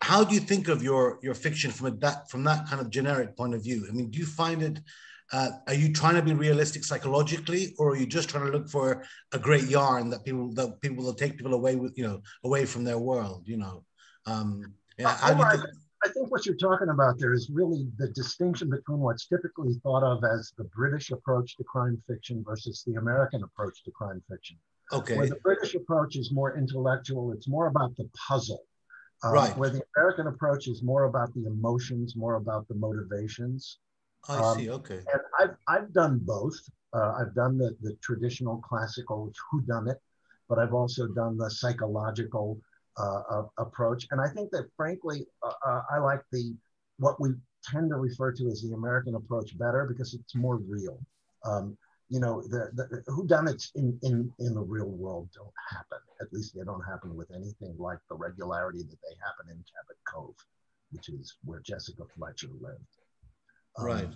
How do you think of your your fiction from a, that from that kind of generic point of view? I mean, do you find it uh, are you trying to be realistic psychologically, or are you just trying to look for a great yarn that people that people will take people away with, you know, away from their world? You know, um, yeah. Uh, I, think, I think what you're talking about there is really the distinction between what's typically thought of as the British approach to crime fiction versus the American approach to crime fiction. Okay. Where the British approach is more intellectual, it's more about the puzzle. Um, right. Where the American approach is more about the emotions, more about the motivations. I um, see. Okay. And I've I've done both. Uh, I've done the the traditional classical who done it, but I've also done the psychological uh, approach. And I think that frankly, uh, uh, I like the what we tend to refer to as the American approach better because it's more real. Um, you know, the, the who done it in, in, in the real world don't happen. At least they don't happen with anything like the regularity that they happen in Cabot Cove, which is where Jessica Fletcher lived. Um, right.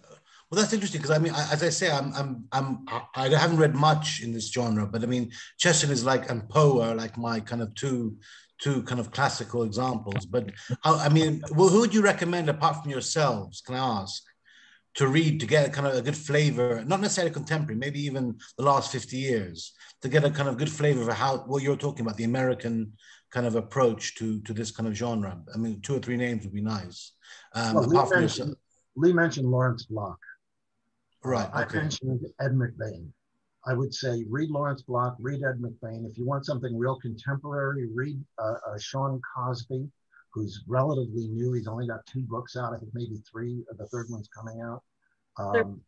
Well, that's interesting because I mean, as I say, I'm, I'm, I'm, I haven't read much in this genre, but I mean, Chesterton is like and Poe are like my kind of two, two kind of classical examples. But I, I mean, well, who would you recommend apart from yourselves? Can I ask? To read to get a kind of a good flavor, not necessarily contemporary, maybe even the last 50 years, to get a kind of good flavor for how what you're talking about, the American kind of approach to to this kind of genre. I mean, two or three names would be nice. Um, well, apart from yourself Leigh mentioned Lawrence Block. Right. Uh, okay. I mentioned Ed McBain. I would say read Lawrence Block, read Ed McBain. If you want something real contemporary, read uh, uh, Shawn Cosby, who's relatively new. He's only got two books out. I think maybe three. The third one's coming out. Um, they're, by,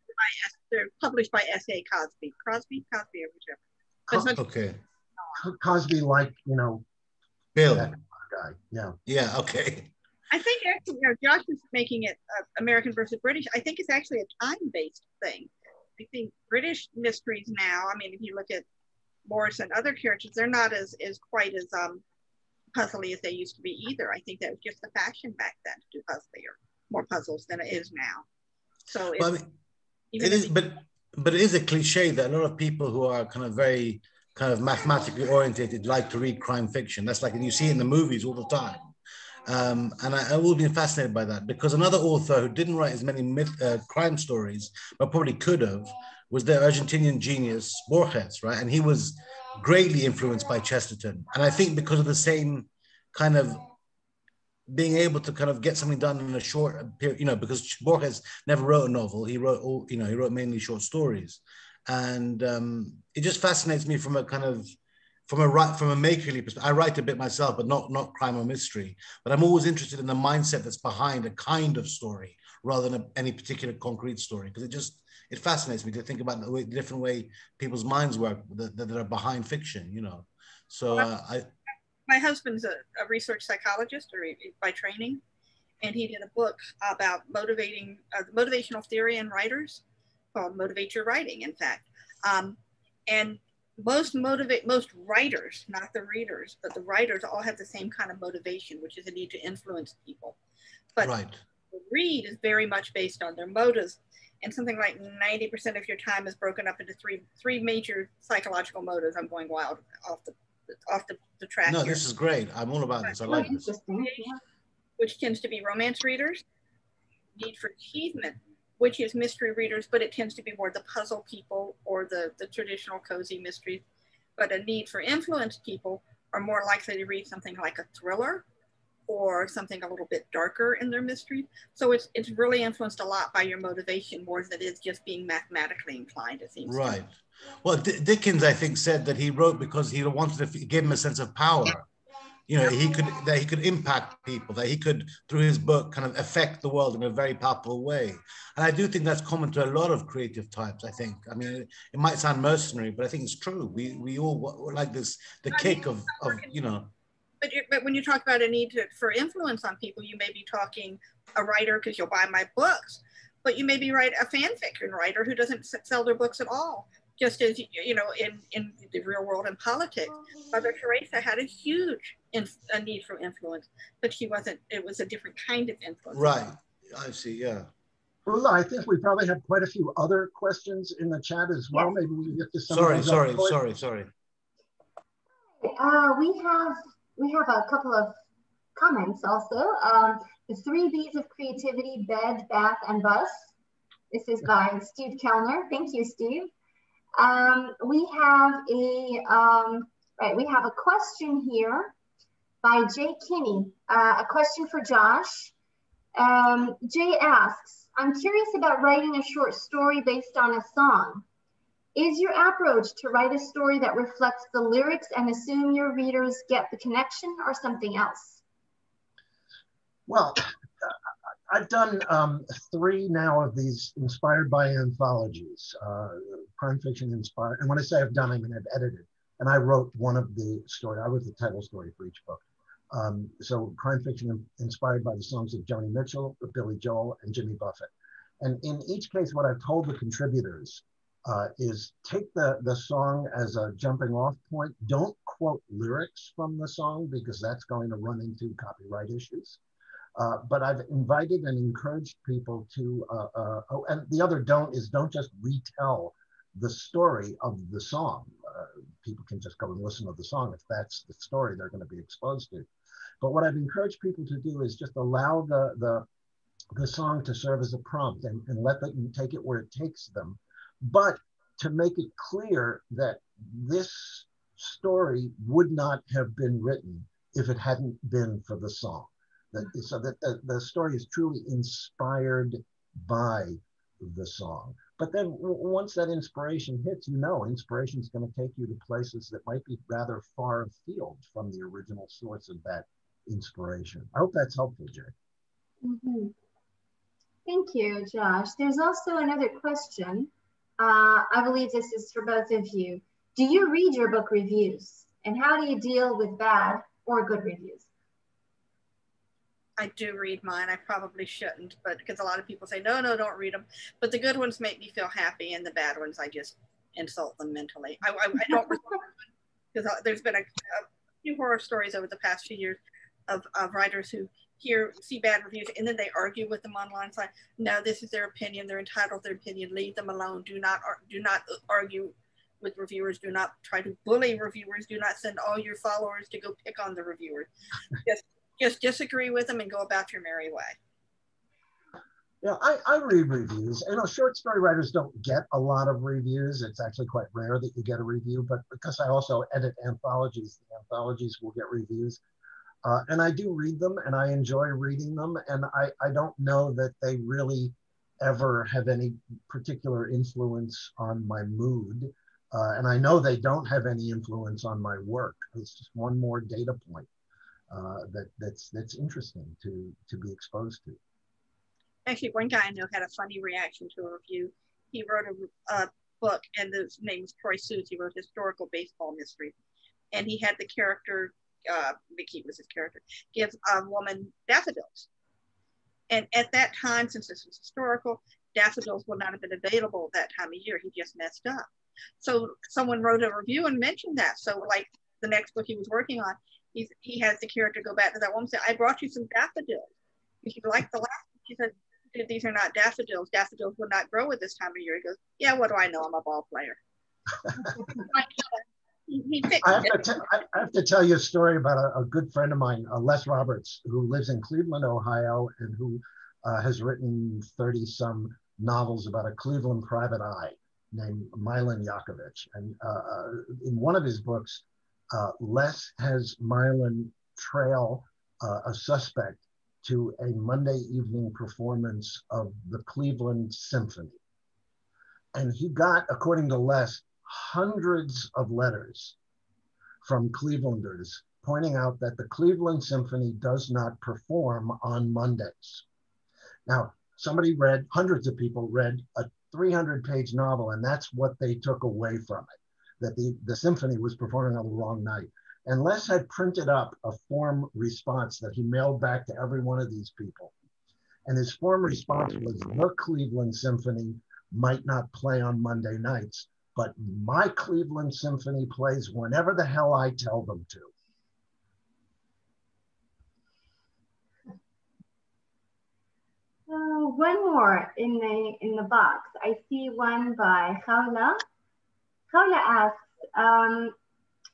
they're, published by S.A. Cosby. Crosby, Cosby, or whichever. okay. Cosby, like you know, Bill. guy. Yeah. Yeah. Okay. I think actually, you know, Josh is making it uh, American versus British. I think it's actually a time-based thing. I think British mysteries now. I mean, if you look at Morris and other characters, they're not as is quite as um, puzzly as they used to be either. I think that was just the fashion back then to do puzzlier, more puzzles than it is now. So well, I mean, it is, but but it is a cliche that a lot of people who are kind of very kind of mathematically orientated like to read crime fiction. That's like you see it in the movies all the time. Um, and I, I will be fascinated by that because another author who didn't write as many myth, uh, crime stories, but probably could have, was the Argentinian genius Borges, right? And he was greatly influenced by Chesterton. And I think because of the same kind of being able to kind of get something done in a short period, you know, because Borges never wrote a novel. He wrote all, you know, he wrote mainly short stories. And um, it just fascinates me from a kind of from a from a makerly perspective. I write a bit myself, but not not crime or mystery. But I'm always interested in the mindset that's behind a kind of story rather than a, any particular concrete story because it just it fascinates me to think about the, way, the different way people's minds work that, that are behind fiction. You know, so uh, I. My husband's a, a research psychologist or by training, and he did a book about motivating uh, motivational theory in writers called Motivate Your Writing. In fact, um, and most motivate most writers, not the readers, but the writers all have the same kind of motivation, which is a need to influence people. But right. the read is very much based on their motives. And something like 90% of your time is broken up into three three major psychological motives. I'm going wild off the off the, the track. No, here. this is great. I'm all about this. I like this. Which tends to be romance readers, need for achievement, which is mystery readers, but it tends to be more the puzzle people or the, the traditional cozy mysteries. But a need for influence people are more likely to read something like a thriller or something a little bit darker in their mystery. So it's it's really influenced a lot by your motivation more than it is just being mathematically inclined, it seems. Right. Well, D- Dickens, I think, said that he wrote because he wanted to give him a sense of power you know he could that he could impact people that he could through his book kind of affect the world in a very powerful way. And i do think that's common to a lot of creative types i think. I mean it, might sound mercenary but i think it's true. We we all like this the kick of of you know. But, but when you talk about a need to, for influence on people you may be talking a writer because you'll buy my books but you may be write a fan fiction writer who doesn't sell their books at all just as you know in in the real world and politics. Mother teresa had a huge a need for influence but he wasn't it was a different kind of influence right i see yeah well, I think we probably have quite a few other questions in the chat as well. Maybe we can get to some. Sorry, sorry, sorry, sorry. Uh, we have we have a couple of comments also. Um, the three B's of creativity: bed, bath, and bus. This is by Steve Kelner. Thank you, Steve. Um, we have a, um, right, we have a question here by Jay Kinney, uh, a question for Josh. Um, Jay asks, I'm curious about writing a short story based on a song. Is your approach to write a story that reflects the lyrics and assume your readers get the connection or something else? Well, I've done um, three now of these inspired by anthologies, uh, crime fiction inspired. And when I say I've done, I mean I've edited. And I wrote one of the story. I wrote the title story for each book. Um, so crime fiction inspired by the songs of Joni Mitchell, Billy Joel, and Jimmy Buffett. And in each case, what I've told the contributors uh, is take the, the song as a jumping off point. Don't quote lyrics from the song because that's going to run into copyright issues. Uh, but I've invited and encouraged people to, uh, uh, oh, and the other don't is don't just retell the story of the song. Uh, people can just go and listen to the song if that's the story they're going to be exposed to. But what I've encouraged people to do is just allow the, the, the song to serve as a prompt and, and let them take it where it takes them. But to make it clear that this story would not have been written if it hadn't been for the song that, mm-hmm. so that the, the story is truly inspired by the song. But then once that inspiration hits, you know, inspiration is going to take you to places that might be rather far afield from the original source of that inspiration. I hope that's helpful, Jay. Mm -hmm. Thank you, Josh. There's also another question. Uh, I believe this is for both of you. Do you read your book reviews? And how do you deal with bad or good reviews? I do read mine. I probably shouldn't, but because a lot of people say, no, no, don't read them. But the good ones make me feel happy, and the bad ones, I just insult them mentally. I, I, I don't because there's been a, a, few horror stories over the past few years of, of writers who hear see bad reviews and then they argue with them online. It's like, no, this is their opinion. They're entitled to their opinion. Leave them alone. Do not do not argue with reviewers. Do not try to bully reviewers. Do not send all your followers to go pick on the reviewers. just just disagree with them and go about your merry way. Yeah, I, I read reviews. You know, short story writers don't get a lot of reviews. It's actually quite rare that you get a review, but because I also edit anthologies, the anthologies will get reviews. Uh, and I do read them and I enjoy reading them. And I, I don't know that they really ever have any particular influence on my mood. Uh, and I know they don't have any influence on my work. It's just one more data point uh, that, that's, that's interesting to, to be exposed to. Actually, one guy I know had a funny reaction to a review. He wrote a, a book, and his name is Troy Suits. He wrote historical baseball mystery, and he had the character uh, Mickey was his character gives a woman daffodils. And at that time, since this was historical, daffodils would not have been available that time of year. He just messed up. So someone wrote a review and mentioned that. So like the next book he was working on, he's, he has the character go back to that woman and say, I brought you some daffodils. And you like the last, she said, these are not daffodils. Daffodils would not grow at this time of year. He goes, yeah, what do I know? I'm a ball player. I, have to I have to tell you a story about a, a good friend of mine, uh, Les Roberts, who lives in Cleveland, Ohio, and who uh, has written 30 some novels about a Cleveland private eye named Milan Jacovich. And uh, uh, in one of his books, uh, Les has Milan trail uh, a suspect to a Monday evening performance of the Cleveland Symphony. And he got, according to Les, hundreds of letters from Clevelanders pointing out that the Cleveland Symphony does not perform on Mondays. Now, somebody read, hundreds of people read a 300 page novel, and that's what they took away from it that the, the symphony was performing on the wrong night. And Les had printed up a form response that he mailed back to every one of these people. And his form response was the Cleveland Symphony might not play on Monday nights, but my Cleveland Symphony plays whenever the hell I tell them to. Uh, one more in the in the box. I see one by Khawla. Khawla asks, um,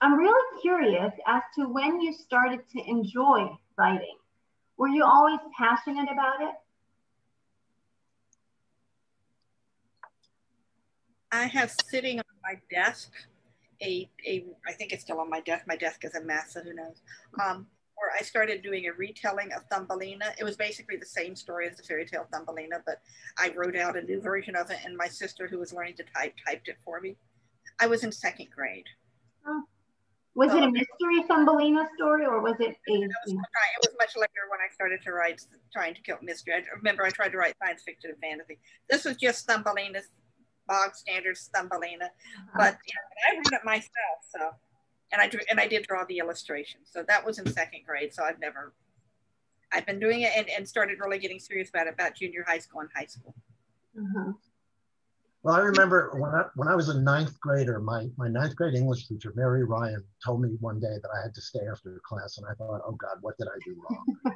I'm really curious as to when you started to enjoy writing. Were you always passionate about it? I have sitting on my desk a, a I think it's still on my desk. My desk is a mess, so who knows. Um, where I started doing a retelling of Thumbelina. It was basically the same story as the fairy tale Thumbelina, but I wrote out a new version of it, and my sister, who was learning to type, typed it for me. I was in second grade. Oh. Was so, it a mystery Thumbelina story, or was it a? It was, it was much later when I started to write, trying to kill mystery. I remember I tried to write science fiction and fantasy. This was just Thumbelina's bog standard Thumbelina, uh-huh. but you know, I wrote it myself. So, and I drew and I did draw the illustration. So that was in second grade. So I've never, I've been doing it and, and started really getting serious about it about junior high school and high school. Uh-huh. Well, I remember when I, when I was a ninth grader, my, my ninth grade English teacher, Mary Ryan, told me one day that I had to stay after class. And I thought, oh God, what did I do wrong?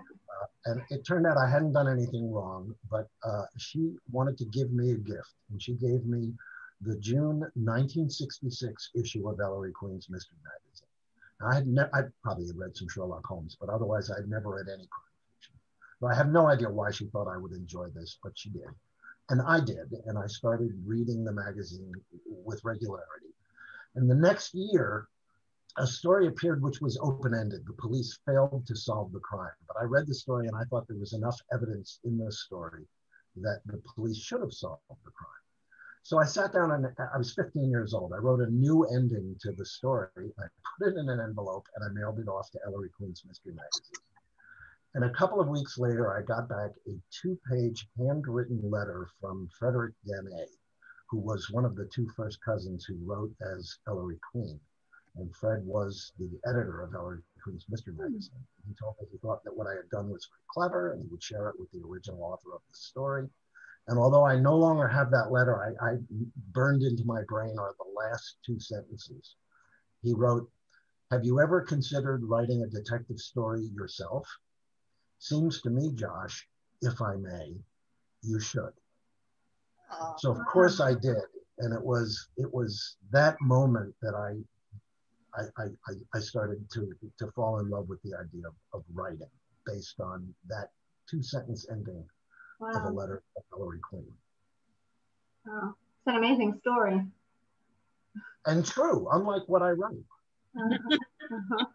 and it turned out I hadn't done anything wrong, but uh, she wanted to give me a gift. And she gave me the June 1966 issue of Ellery Queen's Mystery Magazine. I had ne- I probably had read some Sherlock Holmes, but otherwise I'd never read any crime fiction. But I have no idea why she thought I would enjoy this, but she did. And I did, and I started reading the magazine with regularity. And the next year, a story appeared which was open ended. The police failed to solve the crime. But I read the story and I thought there was enough evidence in this story that the police should have solved the crime. So I sat down and I was 15 years old. I wrote a new ending to the story. I put it in an envelope and I mailed it off to Ellery Queen's Mystery Magazine. And a couple of weeks later, I got back a two page handwritten letter from Frederick Dannay, who was one of the two first cousins who wrote as Ellery Queen. And Fred was the editor of Ellery Queen's Mystery hmm. Magazine. He told me he thought that what I had done was clever and he would share it with the original author of the story. And although I no longer have that letter, I, I burned into my brain are the last two sentences. He wrote, Have you ever considered writing a detective story yourself? Seems to me, Josh, if I may, you should. So of course I did, and it was it was that moment that I I, I, I started to, to fall in love with the idea of, of writing based on that two sentence ending wow. of a letter of Ellery Queen. Wow, it's an amazing story. And true, unlike what I wrote. Uh-huh. Uh-huh.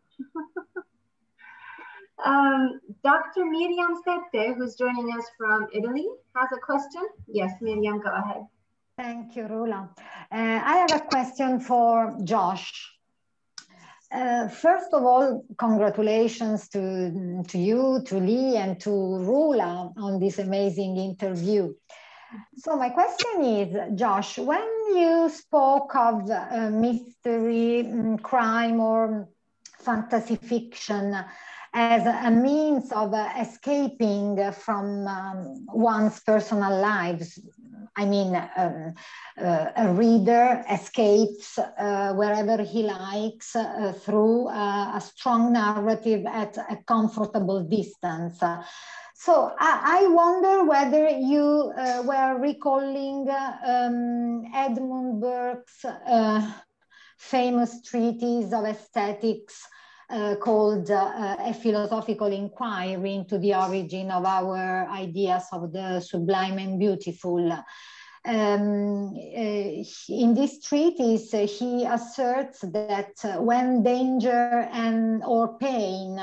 um, Dr. Miriam Sette, who's joining us from Italy, has a question. Yes, Miriam, go ahead. Thank you, Roula. Uh, I have a question for Josh. Uh, first of all, congratulations to, to you, to Leigh, and to Roula on this amazing interview. So my question is, Josh, when you spoke of uh, mystery, mm, crime, or fantasy fiction as a means of uh, escaping from um, one's personal lives, I mean, um, uh, a reader escapes uh, wherever he likes uh, through uh, a strong narrative at a comfortable distance. So I, wonder whether you uh, were recalling um, Edmund Burke's uh, famous treatise of aesthetics uh, called uh, A Philosophical Inquiry into the Origin of Our Ideas of the Sublime and Beautiful. Um, uh, in this treatise, uh, he asserts that uh, when danger and or pain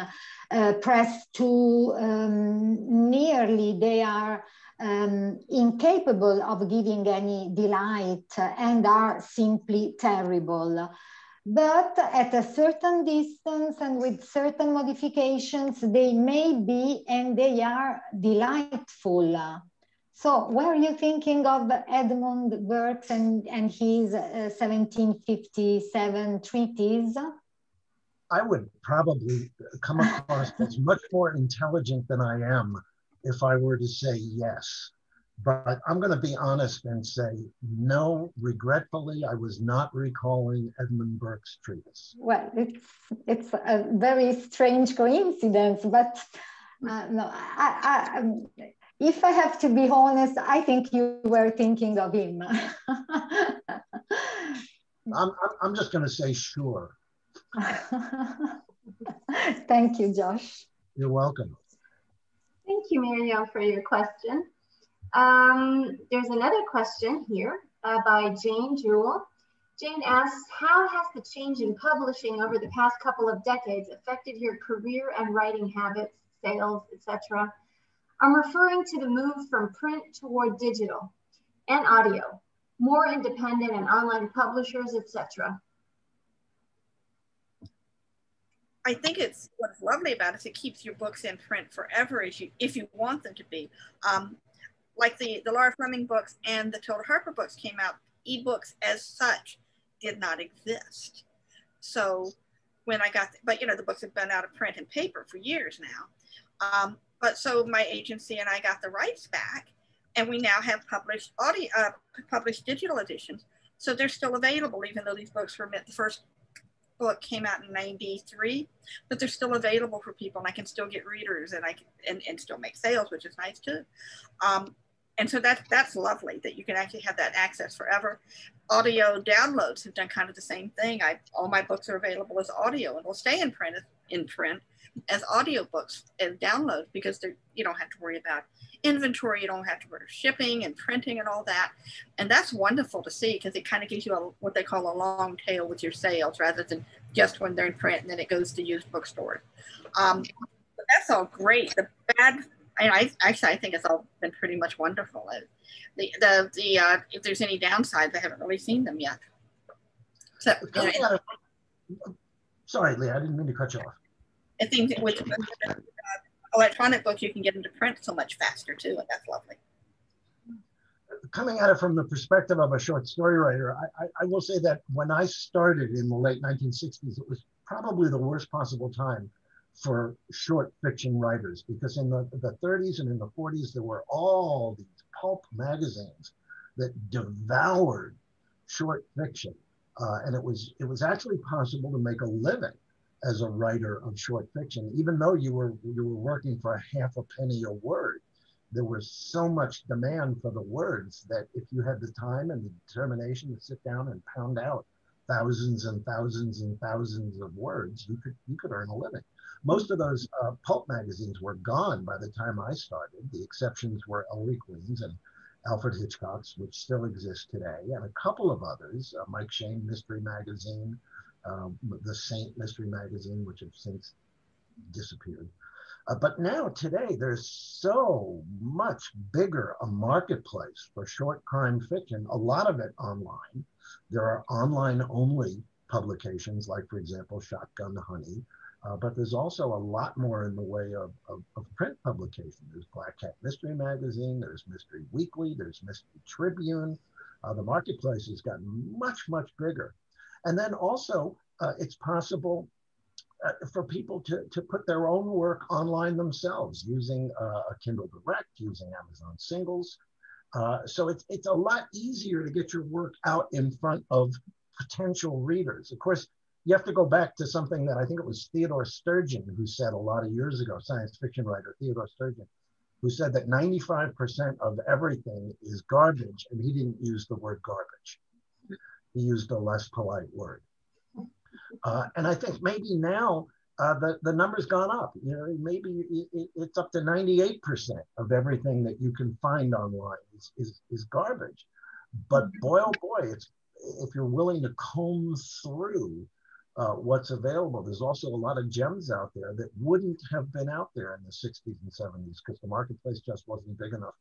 press too um, nearly, they are um, incapable of giving any delight and are simply terrible. But at a certain distance and with certain modifications, they may be and they are delightful. So were you thinking of Edmund Burke and, and his uh, 1757 treatise? I would probably come across as much more intelligent than I am if I were to say yes. But I'm going to be honest and say no. Regretfully, I was not recalling Edmund Burke's treatise. Well, it's it's a very strange coincidence, but uh, no, I, I, if I have to be honest, I think you were thinking of him. I'm, I'm just going to say sure. Thank you, Josh. You're welcome. Thank you, Miriam, for your question. Um, there's another question here uh, by Jane Jewell. Jane asks, how has the change in publishing over the past couple of decades affected your career and writing habits, sales, etc.? I'm referring to the move from print toward digital and audio, more independent and online publishers, etc. I think it's what's lovely about it is it keeps your books in print forever if you if you want them to be. Um, like the the Laura Fleming books and the Tilda Harper books came out, ebooks as such did not exist. So when I got, but you know the books have been out of print and paper for years now. Um, but so my agency and I got the rights back, and we now have published audio, uh, published digital editions. So they're still available, even though these books were meant. The first book came out in '93, but they're still available for people, and I can still get readers, and I can and, and still make sales, which is nice too. Um, and so that that's lovely that you can actually have that access forever. Audio downloads have done kind of the same thing. I all my books are available as audio, and will stay in print in print as audiobooks and downloads because they you don't have to worry about inventory, you don't have to worry about shipping and printing and all that. And that's wonderful to see because it kind of gives you a, what they call a long tail with your sales rather than just when they're in print and then it goes to used bookstores. Um, that's all great. The bad, I, I, actually, I think it's all been pretty much wonderful. The, the, the uh, if there's any downsides, I haven't really seen them yet. So, you know, sorry, Leigh, I didn't mean to cut you off. I think with uh, electronic books, you can get into print so much faster too, and that's lovely. Coming at it from the perspective of a short story writer, I, I, I will say that when I started in the late 1960s, it was probably the worst possible time for short fiction writers because in the, the 30s and in the 40s, there were all these pulp magazines that devoured short fiction. Uh, and it was, it was actually possible to make a living as a writer of short fiction, even though you were you were working for a half a penny a word. There was so much demand for the words that if you had the time and the determination to sit down and pound out thousands and thousands and thousands of words, you could you could earn a living. Most of those uh, pulp magazines were gone by the time I started. The exceptions were Ellery Queen's and Alfred Hitchcock's, which still exists today, and a couple of others, uh, Mike Shayne Mystery Magazine, um, the Saint Mystery Magazine, which have since disappeared. Uh, but now, today, there's so much bigger a marketplace for short crime fiction, a lot of it online. There are online only publications, like, for example, Shotgun Honey, uh, but there's also a lot more in the way of, of, of, print publication. There's Black Cat Mystery Magazine, there's Mystery Weekly, there's Mystery Tribune. Uh, the marketplace has gotten much, much bigger. And then also, uh, it's possible uh, for people to, to put their own work online themselves using uh, a Kindle Direct, using Amazon Singles. Uh, so it's, it's a lot easier to get your work out in front of potential readers. Of course, you have to go back to something that I think it was Theodore Sturgeon who said a lot of years ago, science fiction writer Theodore Sturgeon, who said that 95% of everything is garbage, and he didn't use the word garbage. He used a less polite word. Uh, and I think maybe now uh, the, the number's gone up. You know, maybe it, it's up to 98% of everything that you can find online is, is, is garbage. But boy, oh boy, it's if you're willing to comb through uh, what's available. There's also a lot of gems out there that wouldn't have been out there in the 60s and 70s because the marketplace just wasn't big enough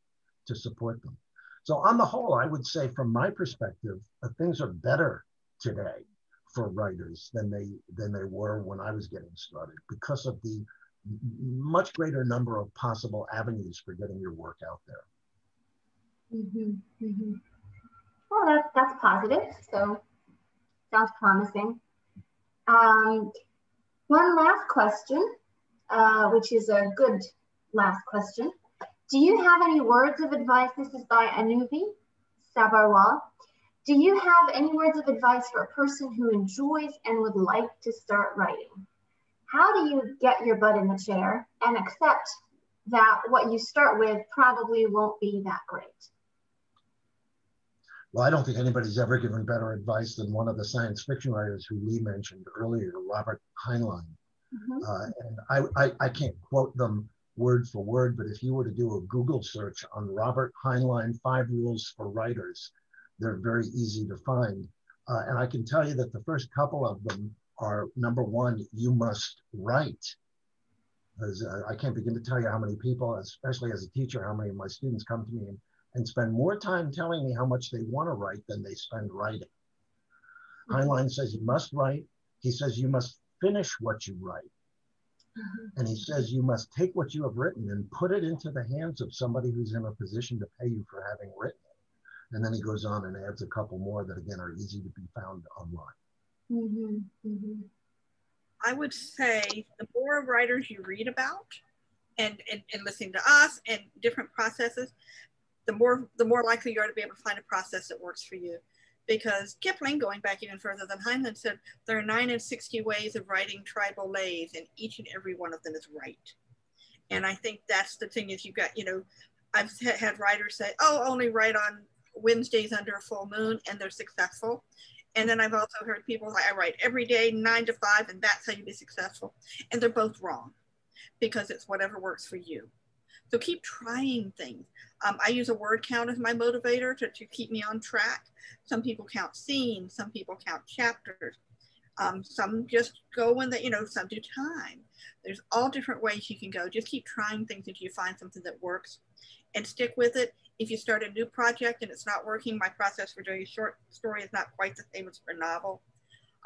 to support them. So on the whole, I would say from my perspective, uh, things are better today for writers than they than they were when I was getting started because of the much greater number of possible avenues for getting your work out there. Mm-hmm, mm-hmm. Well, that's that's positive. So sounds promising. Um, one last question, uh, which is a good last question. Do you have any words of advice? This is by Anuvi Sabarwal. Do you have any words of advice for a person who enjoys and would like to start writing? How do you get your butt in the chair and accept that what you start with probably won't be that great? Well, I don't think anybody's ever given better advice than one of the science fiction writers who Leigh mentioned earlier, Robert Heinlein. Mm-hmm. Uh, and I, I, I, can't quote them word for word, but if you were to do a Google search on Robert Heinlein, Five Rules for Writers, they're very easy to find. Uh, and I can tell you that the first couple of them are number one, you must write. As, uh, I can't begin to tell you how many people, especially as a teacher, how many of my students come to me and and spend more time telling me how much they want to write than they spend writing. Mm-hmm. Heinlein says you must write. He says you must finish what you write. And he says you must take what you have written and put it into the hands of somebody who's in a position to pay you for having written it. And then he goes on and adds a couple more that, again, are easy to be found online. Mm-hmm. mm-hmm. I would say the more writers you read about and, and, and listening to us and different processes, the more the more likely you are to be able to find a process that works for you. Because Kipling, going back even further than Heinlein, said there are nine and sixty ways of writing tribal lays, and each and every one of them is right. And I think that's the thing is you've got you know, I've had writers say, oh, only write on Wednesdays under a full moon, and they're successful. And then I've also heard people like, I write every day, nine to five, and that's how you be successful. And they're both wrong because it's whatever works for you. So keep trying things. Um, I use a word count as my motivator to, to keep me on track. Some people count scenes, some people count chapters. Um, some just go when they, you know, some do time. There's all different ways you can go. Just keep trying things until you find something that works and stick with it. If you start a new project and it's not working, my process for doing a short story is not quite the same as for a novel.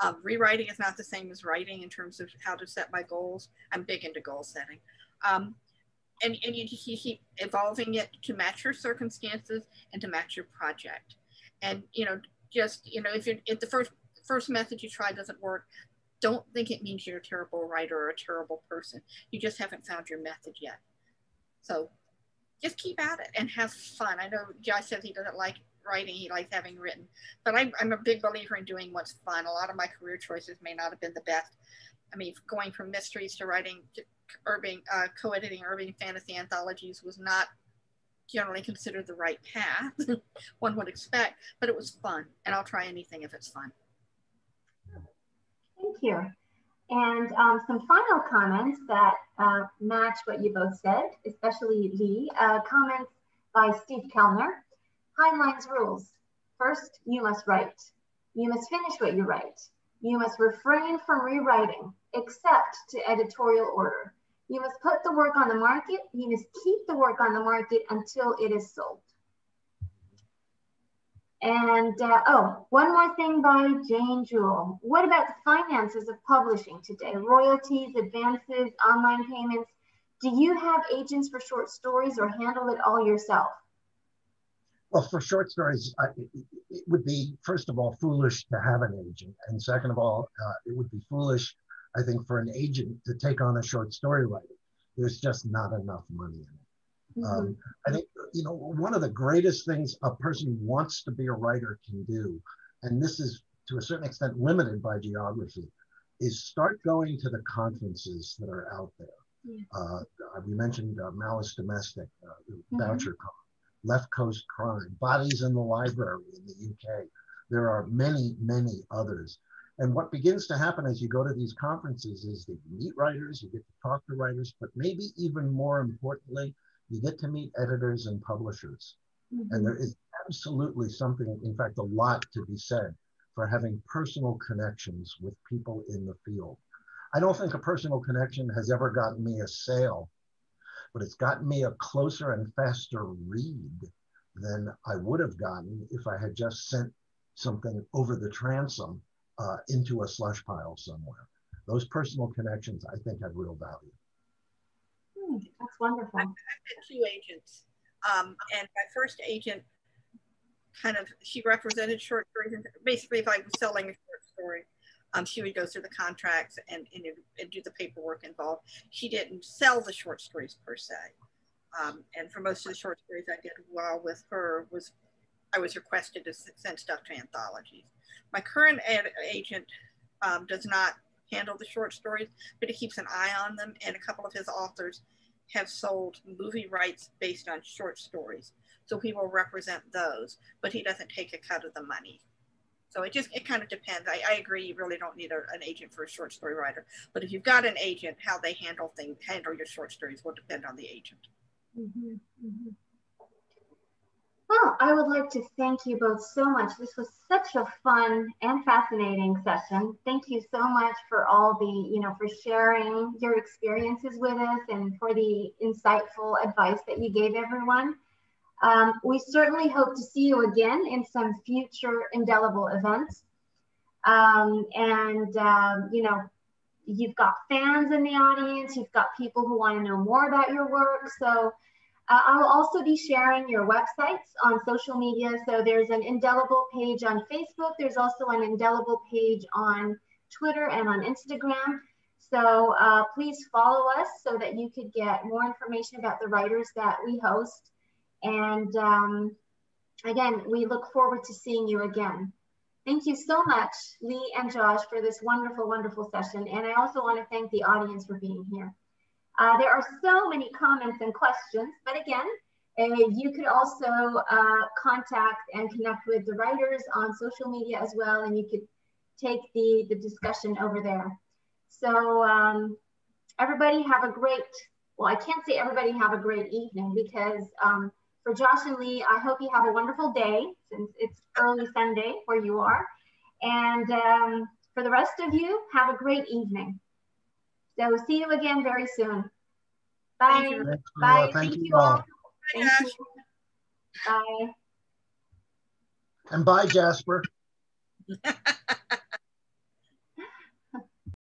Um, rewriting is not the same as writing in terms of how to set my goals. I'm big into goal setting. Um, and, and you, you keep evolving it to match your circumstances and to match your project. And, you know, just, you know, if, you're, if the first, first method you try doesn't work, don't think it means you're a terrible writer or a terrible person. You just haven't found your method yet. So just keep at it and have fun. I know Josh says he doesn't like writing, he likes having written, but I'm, I'm a big believer in doing what's fun. A lot of my career choices may not have been the best, I mean, going from mysteries to writing urban, uh, co-editing urban fantasy anthologies was not generally considered the right path, one would expect, but it was fun. And I'll try anything if it's fun. Thank you. And um, some final comments that uh, match what you both said, especially Leigh. Uh, comments by Steve Kelner. Heinlein's rules. First, you must write. You must finish what you write. You must refrain from rewriting, except to editorial order. You must put the work on the market. You must keep the work on the market until it is sold. And uh, oh, one more thing by Jane Jewell. What about the finances of publishing today? Royalties, advances, online payments. Do you have agents for short stories or handle it all yourself? Well, for short stories, I, it, would be, first of all, foolish to have an agent. And second of all, uh, it would be foolish, I think, for an agent to take on a short story writer. There's just not enough money in it. Mm-hmm. Um, I think, you know, one of the greatest things a person who wants to be a writer can do, and this is to a certain extent limited by geography, is start going to the conferences that are out there. Yeah. Uh, we mentioned uh, Malice Domestic, uh, mm-hmm. Bouchercon, Left Coast Crime, Bodies in the Library in the UK. There are many, many others. And what begins to happen as you go to these conferences is that you meet writers, you get to talk to writers, but maybe even more importantly, you get to meet editors and publishers. Mm-hmm. And there is absolutely something, in fact, a lot to be said for having personal connections with people in the field. I don't think a personal connection has ever gotten me a sale, but it's gotten me a closer and faster read than I would have gotten if I had just sent something over the transom uh, into a slush pile somewhere. Those personal connections, I think, have real value. That's wonderful. I've, had two agents, um, and my first agent kind of she represented short stories. Basically, if I was selling a short story, um, she would go through the contracts and, and, and, do the paperwork involved. She didn't sell the short stories per se. Um, and for most of the short stories I did while with her was I was requested to send stuff to anthologies. My current ad- agent um, does not handle the short stories, but he keeps an eye on them. And a couple of his authors have sold movie rights based on short stories. So he will represent those, but he doesn't take a cut of the money. So it just, it kind of depends. I, I agree, you really don't need a, an agent for a short story writer. But if you've got an agent, how they handle things, handle your short stories will depend on the agent. Mm-hmm, mm-hmm. Well, I would like to thank you both so much. This was such a fun and fascinating session. Thank you so much for all the, you know, for sharing your experiences with us and for the insightful advice that you gave everyone. Um, we certainly hope to see you again in some future indelible events. Um, and, um, you know, you've got fans in the audience, you've got people who want to know more about your work. So uh, I will also be sharing your websites on social media. So there's an indelible page on Facebook. There's also an indelible page on Twitter and on Instagram. So uh, please follow us so that you could get more information about the writers that we host. And um, again, we look forward to seeing you again. Thank you so much, Leigh and Josh, for this wonderful, wonderful session. And I also want to thank the audience for being here. Uh, there are so many comments and questions, but again, uh, you could also uh, contact and connect with the writers on social media as well, and you could take the, the discussion over there. So um, everybody have a great, well, I can't say everybody have a great evening because um, for Josh and Leigh, I hope you have a wonderful day since it's early Sunday where you are. And um, for the rest of you, have a great evening. So see you again very soon. Bye. Thank Bye. Thank, Thank you all. Thank you. Bye. And bye, Jasper.